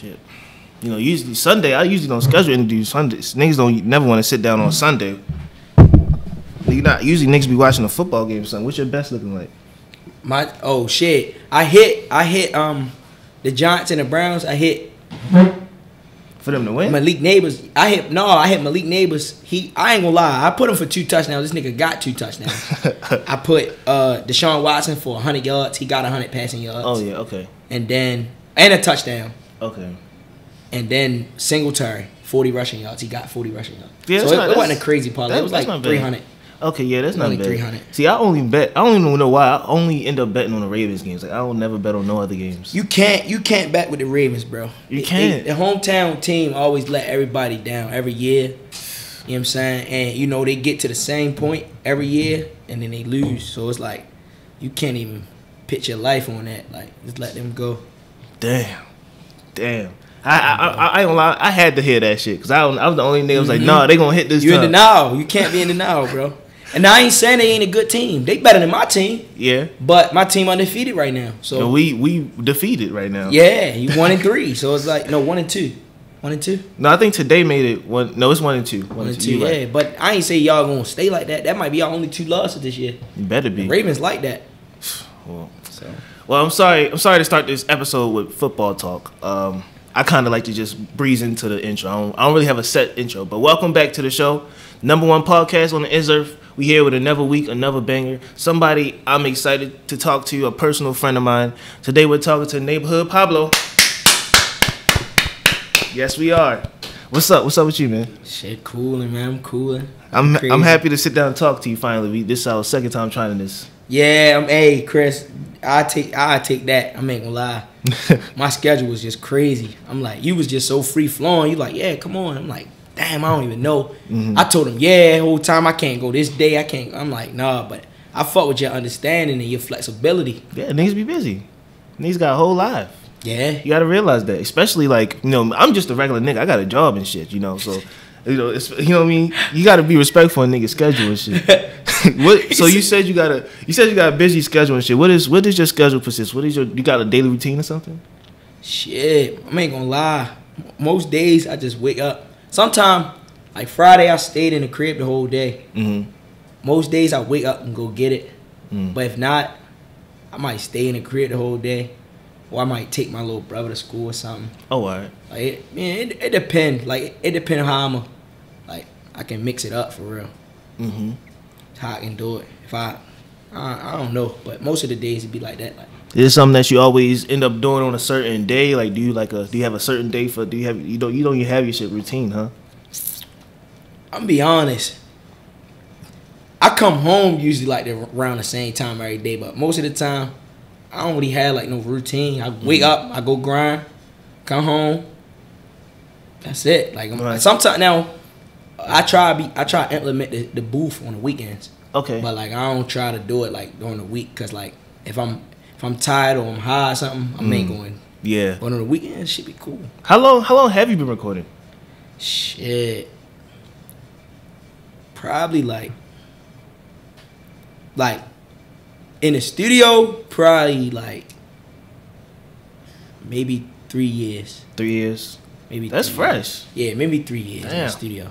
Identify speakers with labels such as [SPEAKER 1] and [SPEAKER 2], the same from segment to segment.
[SPEAKER 1] Shit. You know, usually Sunday. I usually don't schedule interviews Sundays. Niggas don't never want to sit down on Sunday. You not usually niggas be watching a football game. or something. What's your best looking like?
[SPEAKER 2] My oh shit! I hit I hit um the Giants and the Browns. I hit
[SPEAKER 1] For them to win.
[SPEAKER 2] Malik Nabers. I hit no. I hit Malik Nabers. He I ain't gonna lie. I put him for two touchdowns. This nigga got two touchdowns. I put uh Deshaun Watson for hundred yards. He got hundred passing yards.
[SPEAKER 1] oh yeah. Okay.
[SPEAKER 2] And then and a touchdown.
[SPEAKER 1] Okay.
[SPEAKER 2] And then Singletary forty rushing yards. He got forty rushing yards.
[SPEAKER 1] Yeah,
[SPEAKER 2] so it,
[SPEAKER 1] not-
[SPEAKER 2] it wasn't a crazy parlay.
[SPEAKER 1] that-
[SPEAKER 2] It was like three hundred.
[SPEAKER 1] Okay, yeah, that's not bad.
[SPEAKER 2] 300.
[SPEAKER 1] See, I only bet. I don't even know why. I only end up betting on the Ravens games. Like I will never bet on no other games.
[SPEAKER 2] You can't you can't bet with the Ravens, bro.
[SPEAKER 1] You can't.
[SPEAKER 2] they- the hometown team always let everybody down every year. You know what I'm saying? And you know they get to the same point every year and then they lose. So it's like you can't even pitch your life on that. Like just let them go.
[SPEAKER 1] Damn, damn. I I, I, I ain't lie. I had to hear that shit because I, I was the only nigga was like, mm-hmm. nah, they gonna hit this.
[SPEAKER 2] You in denial. You can't be in denial, bro. And I ain't saying they ain't a good team. They better than my team.
[SPEAKER 1] Yeah.
[SPEAKER 2] But my team undefeated right now. So
[SPEAKER 1] And we we defeated right now.
[SPEAKER 2] yeah, you one and three. So it's like no one and two. One and two.
[SPEAKER 1] No, I think today made it one. No, it's one and two. One,
[SPEAKER 2] One
[SPEAKER 1] and two.
[SPEAKER 2] two,
[SPEAKER 1] you right.
[SPEAKER 2] yeah. But I ain't say y'all gonna stay like that. That might be our only two losses this year.
[SPEAKER 1] You better be.
[SPEAKER 2] Ravens like that.
[SPEAKER 1] Well,
[SPEAKER 2] So
[SPEAKER 1] well, I'm sorry. I'm sorry to start this episode with football talk. Um, I kind of like to just breeze into the intro. I don't, I don't really have a set intro, but welcome back to the show. Number one podcast on the Is Earth. We here with another week, another banger. Somebody I'm excited to talk to, a personal friend of mine. Today we're talking to neighborhood Pablo. Yes, we are. What's up? What's up with you, man?
[SPEAKER 2] shit, cooling, man. I'm cooling.
[SPEAKER 1] I'm
[SPEAKER 2] Crazy.
[SPEAKER 1] I'm happy to sit down and talk to you finally. We, this is our second time trying this.
[SPEAKER 2] Yeah, I'm. Hey, Chris, I take I take that. I ain't gonna lie. My schedule was just crazy. I'm like, you was just so free flowing. You like, yeah, come on. I'm like, damn, I don't even know.
[SPEAKER 1] Mm-hmm.
[SPEAKER 2] I told him, yeah, whole time I can't go this day. I can't. I'm like, nah, but I fuck with your understanding and your flexibility.
[SPEAKER 1] Yeah, niggas be busy. Niggas got a whole life.
[SPEAKER 2] Yeah,
[SPEAKER 1] You gotta realize that, especially like you know, I'm just a regular nigga. I got a job and shit, you know. So, you know, it's, you know what I mean. You gotta be respectful of niggas' schedule and shit. what? So you said you got a you said you got a busy schedule and shit. What is what is your schedule consist? What is your you got a daily routine or something?
[SPEAKER 2] Shit, I ain't gonna lie. Most days I just wake up. Sometime like Friday I stayed in the crib the whole day.
[SPEAKER 1] Mm-hmm.
[SPEAKER 2] Most days I wake up and go get it.
[SPEAKER 1] Mm.
[SPEAKER 2] But if not, I might stay in the crib the whole day. Or I might take my little brother to school or something.
[SPEAKER 1] Oh, alright.
[SPEAKER 2] Like it, man, it, it depends. Like it depends how I'm a, like I can mix it up for real.
[SPEAKER 1] Mm-hmm.
[SPEAKER 2] How I can do it. If I, I, I don't know. But most of the days it'd be like that. Like
[SPEAKER 1] Is it something that you always end up doing on a certain day? Like, do you like a do you have a certain day for? Do you have you don't you don't even have your shit routine, huh?
[SPEAKER 2] I'm be honest. I come home usually like the, around the same time every day, but most of the time, I don't really have like no routine. I wake up, I go grind, come home. That's it. Like
[SPEAKER 1] Right.
[SPEAKER 2] sometimes now, I try to be I try to implement the, the booth on the weekends,
[SPEAKER 1] Okay.
[SPEAKER 2] but like I don't try to do it like during the week because like if I'm if I'm tired or I'm high or something, I ain't
[SPEAKER 1] Mm.
[SPEAKER 2] going.
[SPEAKER 1] yeah.
[SPEAKER 2] But on the weekends, should be cool.
[SPEAKER 1] How long how long have you been recording?
[SPEAKER 2] Shit. Probably like like in the studio, probably like maybe three years.
[SPEAKER 1] Three years.
[SPEAKER 2] Maybe
[SPEAKER 1] That's fresh.
[SPEAKER 2] years. Yeah, maybe three years in the studio.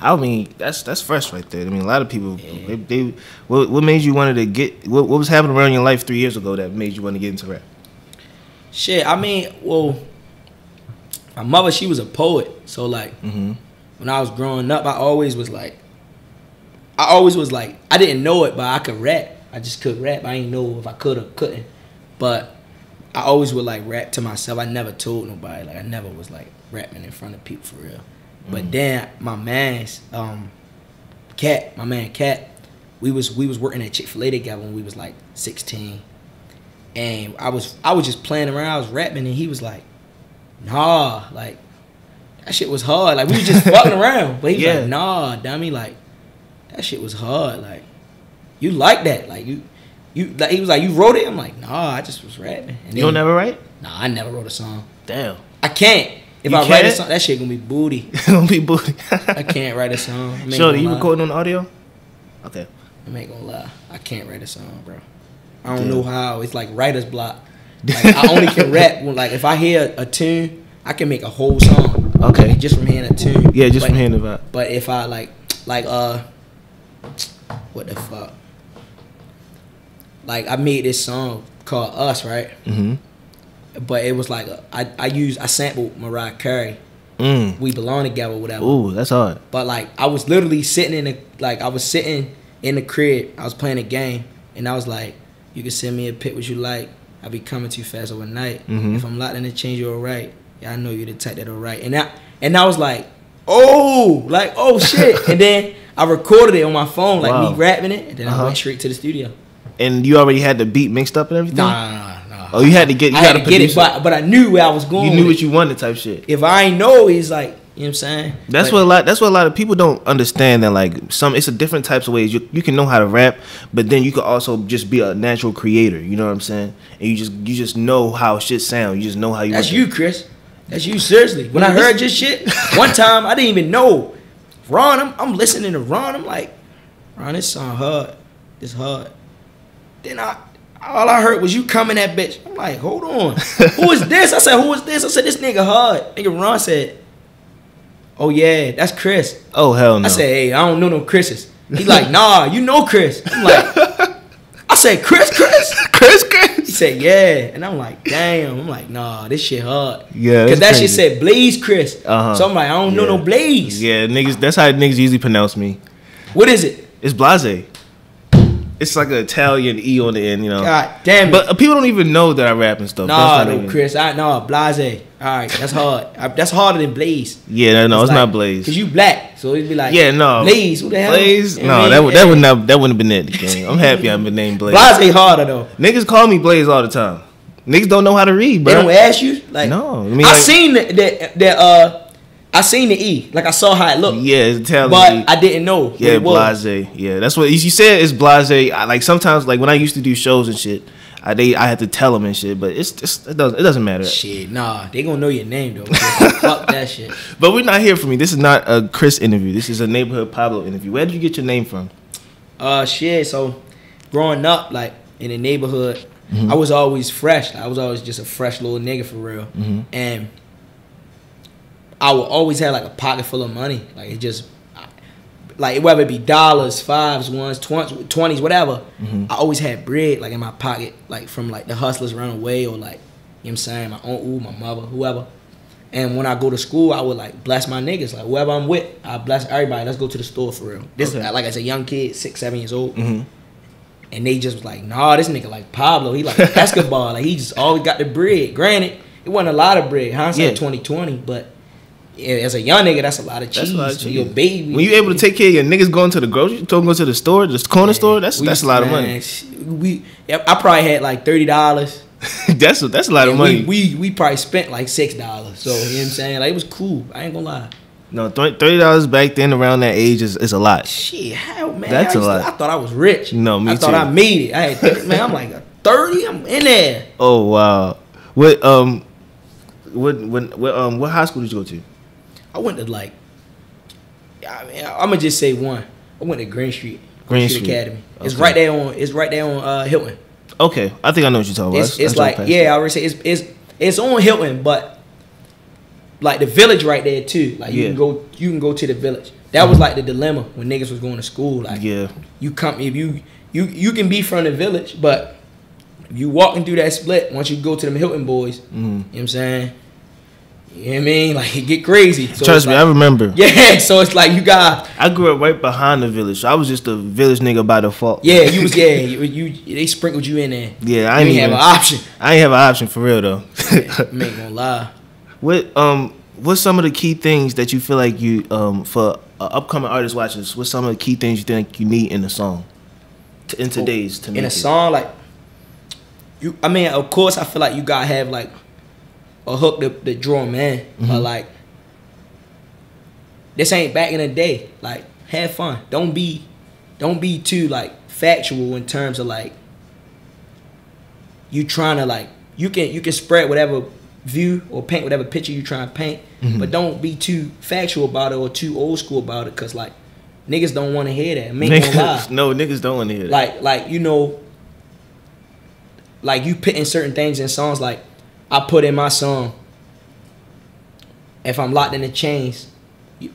[SPEAKER 1] I mean, that's that's fresh right there. I mean, a lot of people.
[SPEAKER 2] Yeah.
[SPEAKER 1] They, they what, what made you wanted to get? What, what was happening around your life three years ago that made you want to get into rap?
[SPEAKER 2] Shit, I mean, well, my mother, she was a poet. So like
[SPEAKER 1] Mm-hmm.
[SPEAKER 2] when I was growing up, I always was like, I always was like, I didn't know it, but I could rap. I just could rap. I didn't know if I could or couldn't. But I always would like rap to myself. I never told nobody. Like I never was like rapping in front of people for real. But then my man's um, cat, my man cat, we was we was working at Chick Fil A together when we was like sixteen, and I was I was just playing around. I was rapping, and he was like, "Nah, like that shit was hard. Like we was just fucking around." But he was
[SPEAKER 1] Yeah.
[SPEAKER 2] like, "Nah, dummy, like that shit was hard. Like you like that? Like you." You, like, he was like, you wrote it? I'm like, nah, I just was rapping. And
[SPEAKER 1] You don't never write?
[SPEAKER 2] Nah, I never wrote a song.
[SPEAKER 1] Damn.
[SPEAKER 2] I can't. If
[SPEAKER 1] You
[SPEAKER 2] I write a song, that shit gonna be booty.
[SPEAKER 1] don't be booty.
[SPEAKER 2] I can't write a song.
[SPEAKER 1] Sure, you
[SPEAKER 2] lie.
[SPEAKER 1] recording on audio? Okay.
[SPEAKER 2] I ain't gonna lie. I can't write a song, bro. I don't
[SPEAKER 1] Damn.
[SPEAKER 2] know how. It's like writer's block. Like I only can rap when like if I hear a tune, I can make a whole song.
[SPEAKER 1] Okay.
[SPEAKER 2] Just from hearing a tune.
[SPEAKER 1] Yeah, just
[SPEAKER 2] But-
[SPEAKER 1] from hearing vibe.
[SPEAKER 2] But if I like, like uh, what the fuck? Like I made this song called Us, right?
[SPEAKER 1] Mm-hmm.
[SPEAKER 2] But it was like a, I I used I sampled Mariah Carey.
[SPEAKER 1] Mm.
[SPEAKER 2] We belong together, whatever.
[SPEAKER 1] Ooh, that's hard.
[SPEAKER 2] But like I was literally sitting in the like I was sitting in the crib. I was playing a game, and I was like, "You can send me a pic what you like. I'll be coming too fast overnight.
[SPEAKER 1] Mhm.
[SPEAKER 2] If I'm locked in the change, you're right. Yeah, I know you're the type that'll right." And I and I was like, "Oh, like oh shit!" and then I recorded it on my phone, like
[SPEAKER 1] Wow.
[SPEAKER 2] me rapping it, and then
[SPEAKER 1] Uh-huh.
[SPEAKER 2] I went straight to the studio.
[SPEAKER 1] And you already had the beat mixed up and everything.
[SPEAKER 2] Nah, nah, nah, nah.
[SPEAKER 1] Oh, you had to get. You
[SPEAKER 2] I
[SPEAKER 1] had
[SPEAKER 2] to get it, but but I knew where I was going.
[SPEAKER 1] you knew what
[SPEAKER 2] it.
[SPEAKER 1] you wanted, type shit.
[SPEAKER 2] If I ain't know, he's like, you know what I'm saying?
[SPEAKER 1] That's
[SPEAKER 2] But-
[SPEAKER 1] what a lot. That's what a lot of people don't understand. That like some, it's a different types of ways. You you can know how to rap, but then you can also just be a natural creator. You know what I'm saying? And you just you just know how shit sound. You just know how you.
[SPEAKER 2] That's you, Chris. That's you, seriously. When I heard your shit, one time I didn't even know. Ron, I'm, I'm listening to Ron. I'm like, Ron, this song hard. This hard. Then I, all I heard was you coming that bitch. I'm like, hold on. who is this? I said, who is this? I said, this nigga hard. Nigga Ron said, oh yeah, that's Chris.
[SPEAKER 1] Oh hell no!
[SPEAKER 2] I said, hey, I don't know no Chris's. He like, nah, you know Chris. I'm like, I said, Chris, Chris.
[SPEAKER 1] Chris, Chris.
[SPEAKER 2] He said, yeah. And I'm like, damn. I'm like, nah, this shit hard.
[SPEAKER 1] Yeah,
[SPEAKER 2] Because that shit said Blaze Chris.
[SPEAKER 1] Uh-huh.
[SPEAKER 2] So I'm like, I don't know no Blaze.
[SPEAKER 1] Yeah, niggas. That's how niggas usually pronounce me.
[SPEAKER 2] What is it?
[SPEAKER 1] It's Blase. It's like an Italian e on the end, you know.
[SPEAKER 2] God damn it.
[SPEAKER 1] But uh, people don't even know that I rap and stuff.
[SPEAKER 2] nah, no,
[SPEAKER 1] even-
[SPEAKER 2] Chris. I, nah, Blase. All right, that's hard. I, that's harder than Blaze.
[SPEAKER 1] Yeah, no, it's, not Blaze.
[SPEAKER 2] Because you black. So it'd be like,
[SPEAKER 1] Yeah, no.
[SPEAKER 2] Blaze. Who the hell?
[SPEAKER 1] Blaze?
[SPEAKER 2] You know what
[SPEAKER 1] No, that would that would not that wouldn't have been it. I'm happy I've been named Blaze.
[SPEAKER 2] Blase harder, though.
[SPEAKER 1] Niggas call me Blaze all the time. Niggas don't know how to read,
[SPEAKER 2] They
[SPEAKER 1] bro.
[SPEAKER 2] don't ask you? Like,
[SPEAKER 1] No, I mean, I, like-
[SPEAKER 2] seen that the, the, uh, I seen the E. Like, I saw how it looked.
[SPEAKER 1] Yeah, it's Italian.
[SPEAKER 2] But I didn't know. what
[SPEAKER 1] yeah. Blase. Yeah, that's what you said. It's Blase. I, like sometimes, like when I used to do shows and shit, I they I had to tell them and shit. But it's just it doesn't it doesn't matter.
[SPEAKER 2] Shit, nah. They gonna know your name, though. Fuck that shit.
[SPEAKER 1] But we're not here for me. This is not a Chris interview. This is a neighborhood Pablo interview. Where did you get your name from?
[SPEAKER 2] Uh, shit. So, growing up, like in the neighborhood,
[SPEAKER 1] Mm-hmm.
[SPEAKER 2] I was always fresh. I was always just a fresh little nigga for real.
[SPEAKER 1] Mm-hmm.
[SPEAKER 2] And I would always have like a pocket full of money. Like it just, like whether it be dollars, fives, ones, twenties, twenties, whatever.
[SPEAKER 1] Mm-hmm.
[SPEAKER 2] I always had bread like in my pocket, like from like the hustlers run away or like, you know what I'm saying, my uncle, my mother, whoever. And when I go to school, I would like bless my niggas. Like whoever I'm with, I bless everybody. Let's go to the store for real. This
[SPEAKER 1] Okay.
[SPEAKER 2] is like as a young kid, six, seven years old.
[SPEAKER 1] Mm-hmm.
[SPEAKER 2] And they just was like, nah, this nigga like Pablo. He like basketball. Like he just always got the bread. Granted, it wasn't a lot of bread. Hindsight
[SPEAKER 1] Yeah.
[SPEAKER 2] 2020, but as a young nigga, that's a lot of cheese
[SPEAKER 1] That's a lot of
[SPEAKER 2] for your baby.
[SPEAKER 1] When you able to take care of your niggas going to the grocery store, go to the store, the corner store, that's
[SPEAKER 2] We
[SPEAKER 1] that's a lot of money.
[SPEAKER 2] sh- We, I probably had like thirty dollars.
[SPEAKER 1] that's a, that's a lot of money.
[SPEAKER 2] We, we we probably spent like six dollars. So you know what I'm saying? Like it was cool. I ain't gonna lie.
[SPEAKER 1] no, thirty dollars back then around that age is, is a lot.
[SPEAKER 2] Shit, hell man.
[SPEAKER 1] That's
[SPEAKER 2] I
[SPEAKER 1] a
[SPEAKER 2] used to-
[SPEAKER 1] lot.
[SPEAKER 2] I thought I was rich.
[SPEAKER 1] No, me
[SPEAKER 2] I thought
[SPEAKER 1] too.
[SPEAKER 2] I made it. I had 30, man. I'm like thirty. I'm in there.
[SPEAKER 1] Oh wow. What um, what when what um what high school did you go to?
[SPEAKER 2] I went to like, I mean, I'm gonna just say one. I went to Green Street,
[SPEAKER 1] Green Street.
[SPEAKER 2] Academy. It's right there on. It's right there on uh, Hilton.
[SPEAKER 1] Okay, I think I know what you're talking about.
[SPEAKER 2] It's,
[SPEAKER 1] That's-
[SPEAKER 2] it's like yeah. I already say it's it's it's on Hilton, but like the village right there too. Like you
[SPEAKER 1] Yeah.
[SPEAKER 2] can go you can go to the village. That was like the dilemma when niggas was going to school. Like
[SPEAKER 1] Yeah.
[SPEAKER 2] you come if you you you can be from the village, but you walking through that split, once you go to them Hilton boys,
[SPEAKER 1] Mhm.
[SPEAKER 2] you know what I'm saying? You know what I mean? Like it get crazy. So
[SPEAKER 1] Trust me,
[SPEAKER 2] like-
[SPEAKER 1] I remember.
[SPEAKER 2] Yeah, so it's like you got
[SPEAKER 1] I grew up right behind the village. So I was just a village nigga by default.
[SPEAKER 2] yeah, you was yeah, you, you they sprinkled you in there.
[SPEAKER 1] Yeah, I
[SPEAKER 2] you
[SPEAKER 1] ain't
[SPEAKER 2] ain't have an option.
[SPEAKER 1] I ain't have an option for real though.
[SPEAKER 2] I'm ain't gonna lie.
[SPEAKER 1] what um what's some of the key things that you feel like you um for uh, upcoming artist watchers? What's some of the key things you think you need in a song? T- in today's to
[SPEAKER 2] in
[SPEAKER 1] make
[SPEAKER 2] a
[SPEAKER 1] it?
[SPEAKER 2] song like you I mean of course I feel like you gotta have like a hook to, to draw 'em in
[SPEAKER 1] Mm-hmm.
[SPEAKER 2] but like this ain't back in the day like have fun don't be don't be too like factual in terms of like you trying to like you can you can spread whatever view or paint whatever picture you trying to paint
[SPEAKER 1] Mm-hmm.
[SPEAKER 2] but don't be too factual about it or too old school about it because like niggas don't want to hear that I ain't gonna lie
[SPEAKER 1] Niggas, no niggas don't want to hear that.
[SPEAKER 2] like like you know like you putting certain things in songs like I put in my song if I'm locked in the chains,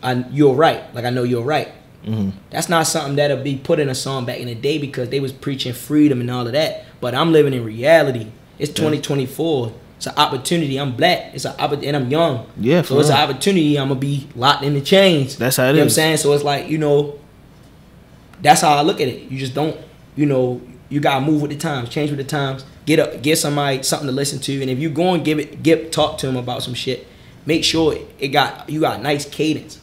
[SPEAKER 2] I, you're right. Like I know you're right.
[SPEAKER 1] hmm
[SPEAKER 2] That's not something that'll be put in a song back in the day because they was preaching freedom and all of that. But I'm living in reality. It's
[SPEAKER 1] Yeah.
[SPEAKER 2] 2024. It's an opportunity. I'm black. It's an opportunity, and I'm young.
[SPEAKER 1] Yeah,
[SPEAKER 2] So it's an opportunity. I'm gonna be locked in the chains.
[SPEAKER 1] That's how it
[SPEAKER 2] you know what I'm saying? So it's like you know. That's how I look at it. You just don't. You know. You gotta move with the times. Change with the times. Get up. Get somebody something to listen to. And if you go and give it, give talk to them about some shit. Make sure it got you got nice cadence.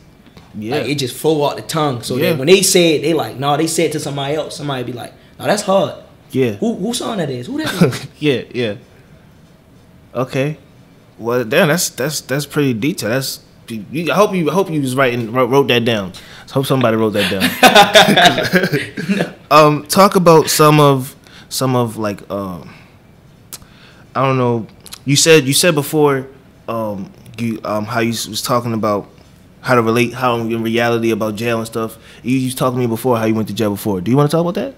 [SPEAKER 1] Yeah.
[SPEAKER 2] Like it just flow out the tongue. So
[SPEAKER 1] Yeah.
[SPEAKER 2] when they say it, they like, no, they said to somebody else. Somebody be like, no, that's hard.
[SPEAKER 1] yeah.
[SPEAKER 2] Who who song that is? Who that is?
[SPEAKER 1] yeah, yeah. Okay. Well, damn, that's that's that's pretty detailed. That's you, I hope you I hope you was writing wrote, wrote that down. I hope somebody wrote that down. um, talk about some of some of like um, I don't know. You said you said before um you um how you was talking about how to relate how in reality about jail and stuff. You, you talking to me before how you went to jail before. Do you want to talk about that?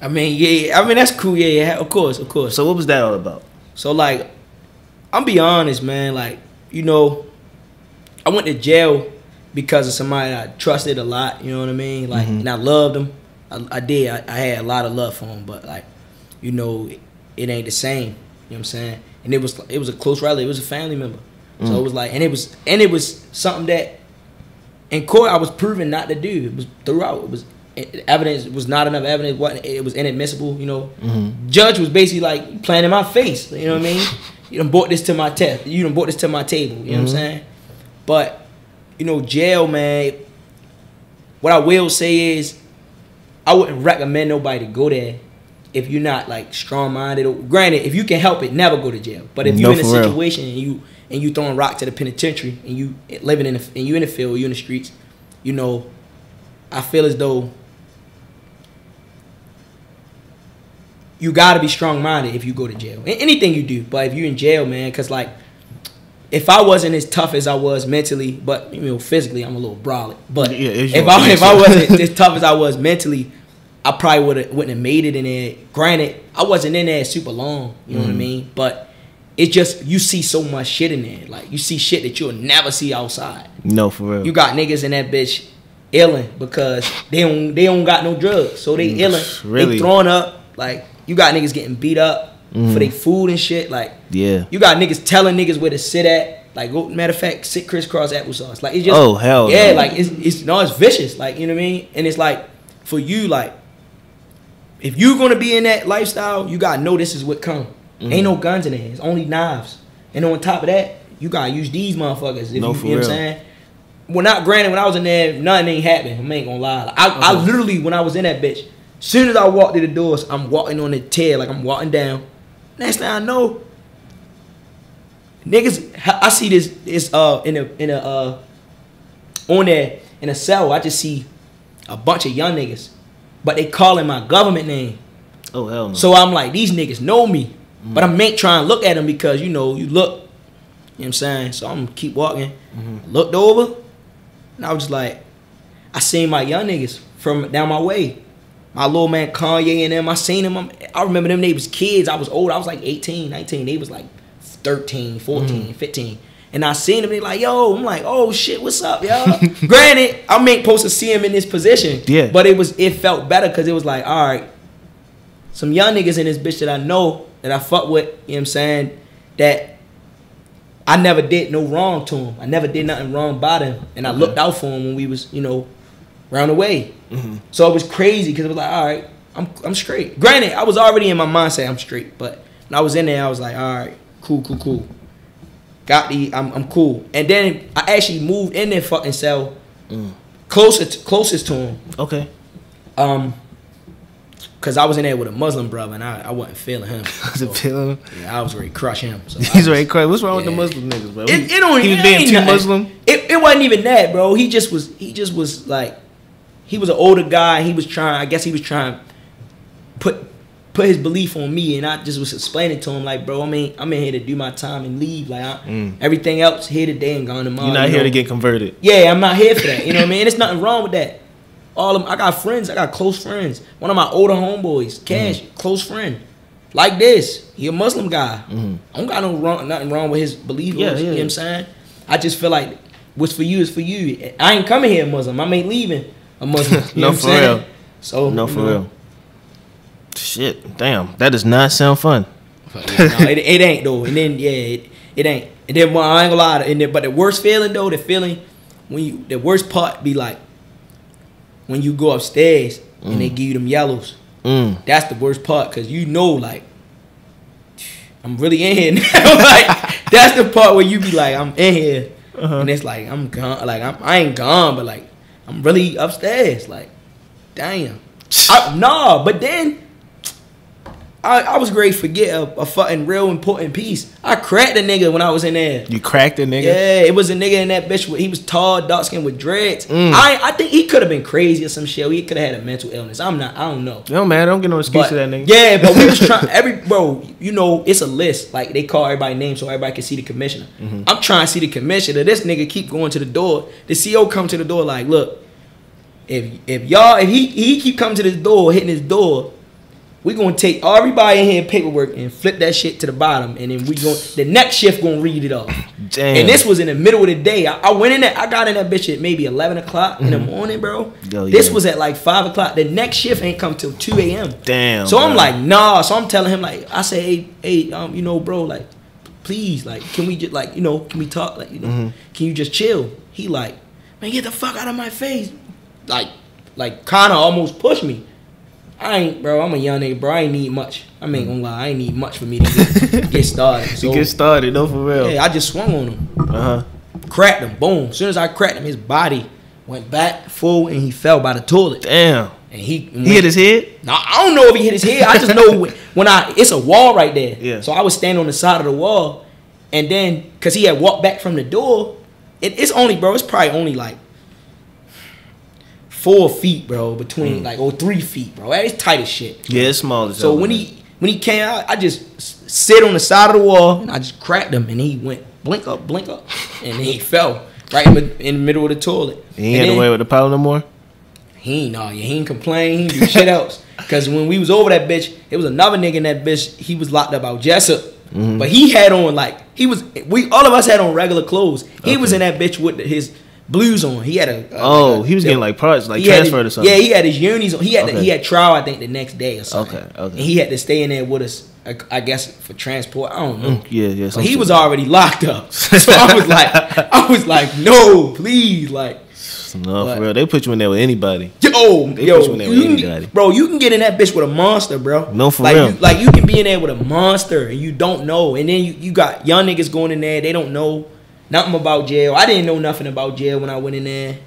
[SPEAKER 2] I mean, yeah, yeah, I mean that's cool. Yeah, yeah, of course, of course.
[SPEAKER 1] So what was that all about?
[SPEAKER 2] So like, I'm be honest, man. Like, you know, I went to jail because of somebody I trusted a lot. You know what I mean? Like,
[SPEAKER 1] Mhm.
[SPEAKER 2] and I loved him. I, I did. I, I had a lot of love for him, but like, you know, it, it ain't the same. You know what I'm saying? And it was it was a close relative. It was a family member. So
[SPEAKER 1] Mm.
[SPEAKER 2] it was like, and it was and it was something that in court I was proven not to do. It was throughout. It was it, evidence was not enough evidence. What it was inadmissible. You know,
[SPEAKER 1] Mm-hmm.
[SPEAKER 2] judge was basically like playing in my face. You know what I mean? You done brought this to my test. You done brought this to my table. You know what I'm
[SPEAKER 1] Mhm.
[SPEAKER 2] saying? But you know, jail, man. What I will say is, I wouldn't recommend nobody to go there if you're not like strong minded. Granted, if you can help it, never go to jail. But if
[SPEAKER 1] No,
[SPEAKER 2] you're in a
[SPEAKER 1] for real.
[SPEAKER 2] situation and you and you throwing rock to the penitentiary and you living in the, and you in the field, you in the streets, you know, I feel as though you got to be strong minded if you go to jail. Anything you do, but if you're in jail, man, because like if I wasn't as tough as I was mentally, but you know physically, I'm a little brolic. But
[SPEAKER 1] Yeah,
[SPEAKER 2] if I if I wasn't as tough as I was mentally, I probably would wouldn't have made it in there. Granted, I wasn't in there super long. You know what I
[SPEAKER 1] Mhm.
[SPEAKER 2] mean? But it's just you see so much shit in there. Like you see shit that you'll never see outside.
[SPEAKER 1] No, for real.
[SPEAKER 2] You got niggas in that bitch illin because they don't they don't got no drugs, so they
[SPEAKER 1] Mm,
[SPEAKER 2] illin.
[SPEAKER 1] really?
[SPEAKER 2] They throwing up. Like you got niggas getting beat up
[SPEAKER 1] Mhm.
[SPEAKER 2] for their food and shit. Like
[SPEAKER 1] yeah.
[SPEAKER 2] you got niggas telling niggas where to sit at. Like go, matter of fact, sit crisscross applesauce. Like it's just
[SPEAKER 1] Oh, hell
[SPEAKER 2] yeah.
[SPEAKER 1] no.
[SPEAKER 2] Like it's it's no, it's vicious. Like you know what I mean. And it's like for you like if you're gonna be in that lifestyle, you gotta know this is what come.
[SPEAKER 1] Mhm.
[SPEAKER 2] Ain't no guns in there. It's only knives. And on top of that, you gotta use these motherfuckers. If
[SPEAKER 1] No,
[SPEAKER 2] you,
[SPEAKER 1] for
[SPEAKER 2] you know what I'm
[SPEAKER 1] real.
[SPEAKER 2] saying? Well, not granted, when I was in there, nothing ain't happened. I ain't gonna lie. I, I literally, when I was in that bitch, soon as I walked through the doors, I'm walking on the tail, like I'm walking down. Next thing I know, niggas, I see this, this uh, in a, in a, uh, on there, in a cell, I just see a bunch of young niggas, but they calling my government name.
[SPEAKER 1] Oh hell no.
[SPEAKER 2] So I'm like, these niggas know me. But I'm make trying to look at them because you know, you look, you know what I'm saying? So I'm gonna keep walking. Mm-hmm. Looked over, and I was just like, I seen my young niggas from down my way. My little man Kanye and them, I seen them. I'm- I remember them, they was kids. I was old. I was like 18, 19. They was like 13, 14, mm-hmm. 15. And I seen them, they like, yo, I'm like, oh shit, what's up, y'all? Granted, I'm ain't supposed to see him in this position.
[SPEAKER 1] Yeah.
[SPEAKER 2] But it was, it felt better because it was like, all right, some young niggas in this bitch that I know that I fuck with, you know what I'm saying, that I never did no wrong to him. I never did nothing wrong by them. And I
[SPEAKER 1] Okay.
[SPEAKER 2] looked out for him when we was, you know, round away. way.
[SPEAKER 1] Mhm.
[SPEAKER 2] So it was crazy because it was like, all right, I'm I'm straight. Granted, I was already in my mindset I'm straight, but when I was in there, I was like, all right, cool, cool, cool. Got the, I'm, I'm cool. And then I actually moved in that fucking cell
[SPEAKER 1] Mm.
[SPEAKER 2] closer to, closest to him.
[SPEAKER 1] Okay.
[SPEAKER 2] Um, cause I was in there with a Muslim brother and I, I wasn't feeling him.
[SPEAKER 1] Was it feeling?
[SPEAKER 2] Yeah, I was ready to crush him. So
[SPEAKER 1] He's
[SPEAKER 2] was-
[SPEAKER 1] right crazy. What's wrong with the Muslim niggas, bro?
[SPEAKER 2] It, it don't.
[SPEAKER 1] he was
[SPEAKER 2] it
[SPEAKER 1] being too
[SPEAKER 2] nothing.
[SPEAKER 1] Muslim.
[SPEAKER 2] It, it wasn't even that, bro. He just was. He just was like, he was an older guy. He was trying. I guess he was trying to put put his belief on me, and I just was explaining to him like, bro, I mean, I'm in here to do my time and leave. Like, I,
[SPEAKER 1] Mm.
[SPEAKER 2] everything else here today and gone tomorrow.
[SPEAKER 1] You're not
[SPEAKER 2] you
[SPEAKER 1] here
[SPEAKER 2] know?
[SPEAKER 1] to get converted.
[SPEAKER 2] Yeah, I'm not here for that. You know what I mean? And there's nothing wrong with that. All of I got friends. I got close friends. One of my older homeboys, Cash, close friend. Like this, he a Muslim guy.
[SPEAKER 1] Mhm.
[SPEAKER 2] I don't got no wrong, nothing wrong with his belief.
[SPEAKER 1] Yeah,
[SPEAKER 2] you know
[SPEAKER 1] yeah.
[SPEAKER 2] what I'm saying? I just feel like what's for you is for you. I ain't coming here Muslim. I ain't leaving a Muslim. You
[SPEAKER 1] No,
[SPEAKER 2] know what I'm
[SPEAKER 1] for
[SPEAKER 2] saying?
[SPEAKER 1] real.
[SPEAKER 2] So
[SPEAKER 1] No, for
[SPEAKER 2] know,
[SPEAKER 1] real. Shit, damn, that does not sound fun.
[SPEAKER 2] no, it, it ain't though. And then yeah, it, it ain't. And then well, I ain't gonna lie. And then, but the worst feeling though, the feeling when you the worst part be like when you go upstairs and they give you them yellows.
[SPEAKER 1] Mm.
[SPEAKER 2] That's the worst part because you know like I'm really in here now. like that's the part where you be like I'm in here
[SPEAKER 1] Uh-huh.
[SPEAKER 2] and it's like I'm gone. Like I'm I ain't gone, but like I'm really upstairs. Like damn. I, nah, but then I, I was great forget a, a fucking real important piece. I cracked a nigga when I was in there.
[SPEAKER 1] You cracked a nigga.
[SPEAKER 2] Yeah, it was a nigga in that bitch. With, he was tall, dark skin with dreads.
[SPEAKER 1] Mm.
[SPEAKER 2] I I think he could have been crazy or some shit. He could have had a mental illness. I'm not. I don't know.
[SPEAKER 1] No man, don't get no excuse
[SPEAKER 2] But,
[SPEAKER 1] to that nigga.
[SPEAKER 2] Yeah, but we was trying every bro. You know, it's a list. Like they call everybody names so everybody can see the commissioner.
[SPEAKER 1] Mm-hmm.
[SPEAKER 2] I'm trying to see the commissioner. This nigga keep going to the door. The CEO come to the door like, look, if if y'all if he he keep coming to this door, hitting his door, we gonna take everybody in here paperwork and flip that shit to the bottom, and then we going the next shift gonna read it off.
[SPEAKER 1] Damn.
[SPEAKER 2] And this was in the middle of the day. I, I went in there. I got in that bitch at maybe eleven o'clock in the morning, bro.
[SPEAKER 1] Mm-hmm. Yo,
[SPEAKER 2] this
[SPEAKER 1] yeah.
[SPEAKER 2] was at like five o'clock. The next shift ain't come till two a.m.
[SPEAKER 1] Damn.
[SPEAKER 2] So I'm like, nah. So I'm telling him like, I say, hey, hey, um, you know, bro, like, please, like, can we just like, you know, can we talk? Like, you know,
[SPEAKER 1] Mm-hmm.
[SPEAKER 2] can you just chill? He like, man, get the fuck out of my face. Like, like, kind of almost pushed me. I ain't, bro. I'm a young nigga, bro. I ain't need much. I ain't gonna lie. I ain't need much for me to get, get started. So
[SPEAKER 1] get started, no for real.
[SPEAKER 2] yeah, I just swung on him,
[SPEAKER 1] Uh huh.
[SPEAKER 2] cracked him. Boom. As soon as I cracked him, his body went back full, and he fell by the toilet.
[SPEAKER 1] Damn.
[SPEAKER 2] And he
[SPEAKER 1] He hit his head.
[SPEAKER 2] now I don't know if he hit his head. I just know when, when I it's a wall right there.
[SPEAKER 1] Yeah.
[SPEAKER 2] So I was standing on the side of the wall, and then because he had walked back from the door, it, it's only bro. It's probably only like four feet, bro, between like or three feet, bro. It's tight as shit.
[SPEAKER 1] Yeah, it's small as
[SPEAKER 2] So when he when he came out, I just sit on the side of the wall and I just cracked him, and he went blink up, blink up, and he fell right in the, in the middle of the toilet.
[SPEAKER 1] he ain't
[SPEAKER 2] And
[SPEAKER 1] had
[SPEAKER 2] then-
[SPEAKER 1] worry with the powder no more.
[SPEAKER 2] he ain't nah, yeah, he ain't complain, he ain't do shit else. Cause when we was over that bitch, it was another nigga in that bitch. He was locked up out Jessup,
[SPEAKER 1] Mm-hmm.
[SPEAKER 2] but he had on like he was. We all of us had on regular clothes. He was in that bitch with his blues on. He had a. a-
[SPEAKER 1] Oh,
[SPEAKER 2] like a-
[SPEAKER 1] he was getting like parts, like transferred or something.
[SPEAKER 2] Yeah, he had his unis on. He had the, he had trial I think the next day or something.
[SPEAKER 1] Okay, okay.
[SPEAKER 2] And he had to stay in there with us. I, I guess for transport. I don't know.
[SPEAKER 1] Mm, yeah, yeah.
[SPEAKER 2] But he was already locked up, so I was like, I was like, no, please, like.
[SPEAKER 1] no
[SPEAKER 2] but-
[SPEAKER 1] for real. They put you in there with anybody.
[SPEAKER 2] Yo,
[SPEAKER 1] They
[SPEAKER 2] yo,
[SPEAKER 1] put you in there with
[SPEAKER 2] can
[SPEAKER 1] anybody.
[SPEAKER 2] get, bro, you can get in that bitch with a monster, bro.
[SPEAKER 1] No, for
[SPEAKER 2] like,
[SPEAKER 1] real.
[SPEAKER 2] You, like you can be in there with a monster and you don't know, and then you, you got young niggas going in there, they don't know nothing about jail. I didn't know nothing about jail when I went in there.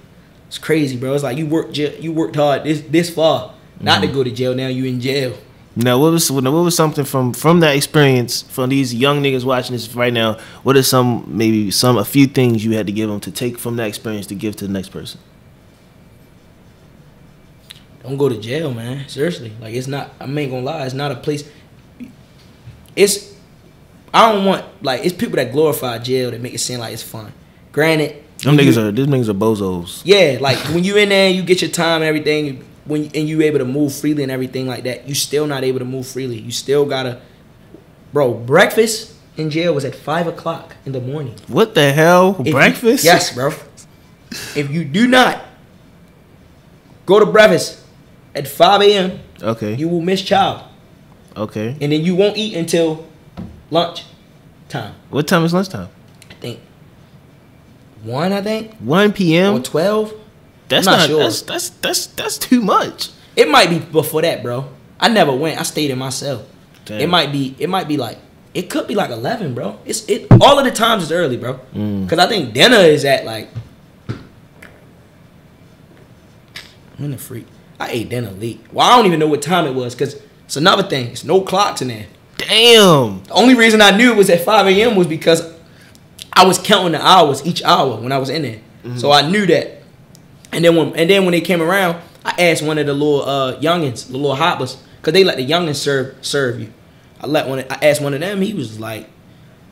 [SPEAKER 2] It's crazy, bro. It's like you worked you worked hard this this far, not
[SPEAKER 1] Mm-hmm.
[SPEAKER 2] to go to jail. Now you in jail.
[SPEAKER 1] Now, what was what was something from from that experience from these young niggas watching this right now? What are some maybe some a few things you had to give them to take from that experience to give to the next person?
[SPEAKER 2] Don't go to jail, man. Seriously, like it's not. I ain't gonna lie. It's not a place. It's. I don't want like it's people that glorify jail that make it seem like it's fun. Granted,
[SPEAKER 1] Them niggas
[SPEAKER 2] you-
[SPEAKER 1] are these niggas are bozos.
[SPEAKER 2] Yeah, like when you in there, you get your time and everything. When and you able to move freely and everything like that, you still not able to move freely. You still gotta, bro. Breakfast in jail was at five o'clock in the morning.
[SPEAKER 1] What the hell?
[SPEAKER 2] If you-
[SPEAKER 1] breakfast?
[SPEAKER 2] yes, bro. If you do not go to breakfast at five a.m.,
[SPEAKER 1] Okay.
[SPEAKER 2] you will miss child,
[SPEAKER 1] okay.
[SPEAKER 2] and then you won't eat until lunch time.
[SPEAKER 1] What time is lunchtime?
[SPEAKER 2] I think one. I think
[SPEAKER 1] One
[SPEAKER 2] or
[SPEAKER 1] p.m.
[SPEAKER 2] twelve.
[SPEAKER 1] That's
[SPEAKER 2] I'm not
[SPEAKER 1] not.
[SPEAKER 2] sure.
[SPEAKER 1] That's that's that's that's too much.
[SPEAKER 2] It might be before that, bro. I never went. I stayed in myself.
[SPEAKER 1] Damn.
[SPEAKER 2] It might be. It might be like. It could be like eleven, bro. It's it. All of the times is early, bro.
[SPEAKER 1] Mm.
[SPEAKER 2] Cause I think dinner is at like. I'm in the freak. I ate dinner late. Well, I don't even know what time it was, cause it's another thing. It's no clocks in there.
[SPEAKER 1] Damn.
[SPEAKER 2] The only reason I knew it was at 5 a.m. was because I was counting the hours each hour when I was in there. So I knew that. And then when and then when they came around, I asked one of the little uh, youngins, the little hoppers, because they let the youngins serve serve you. I let one. I asked one of them. He was like,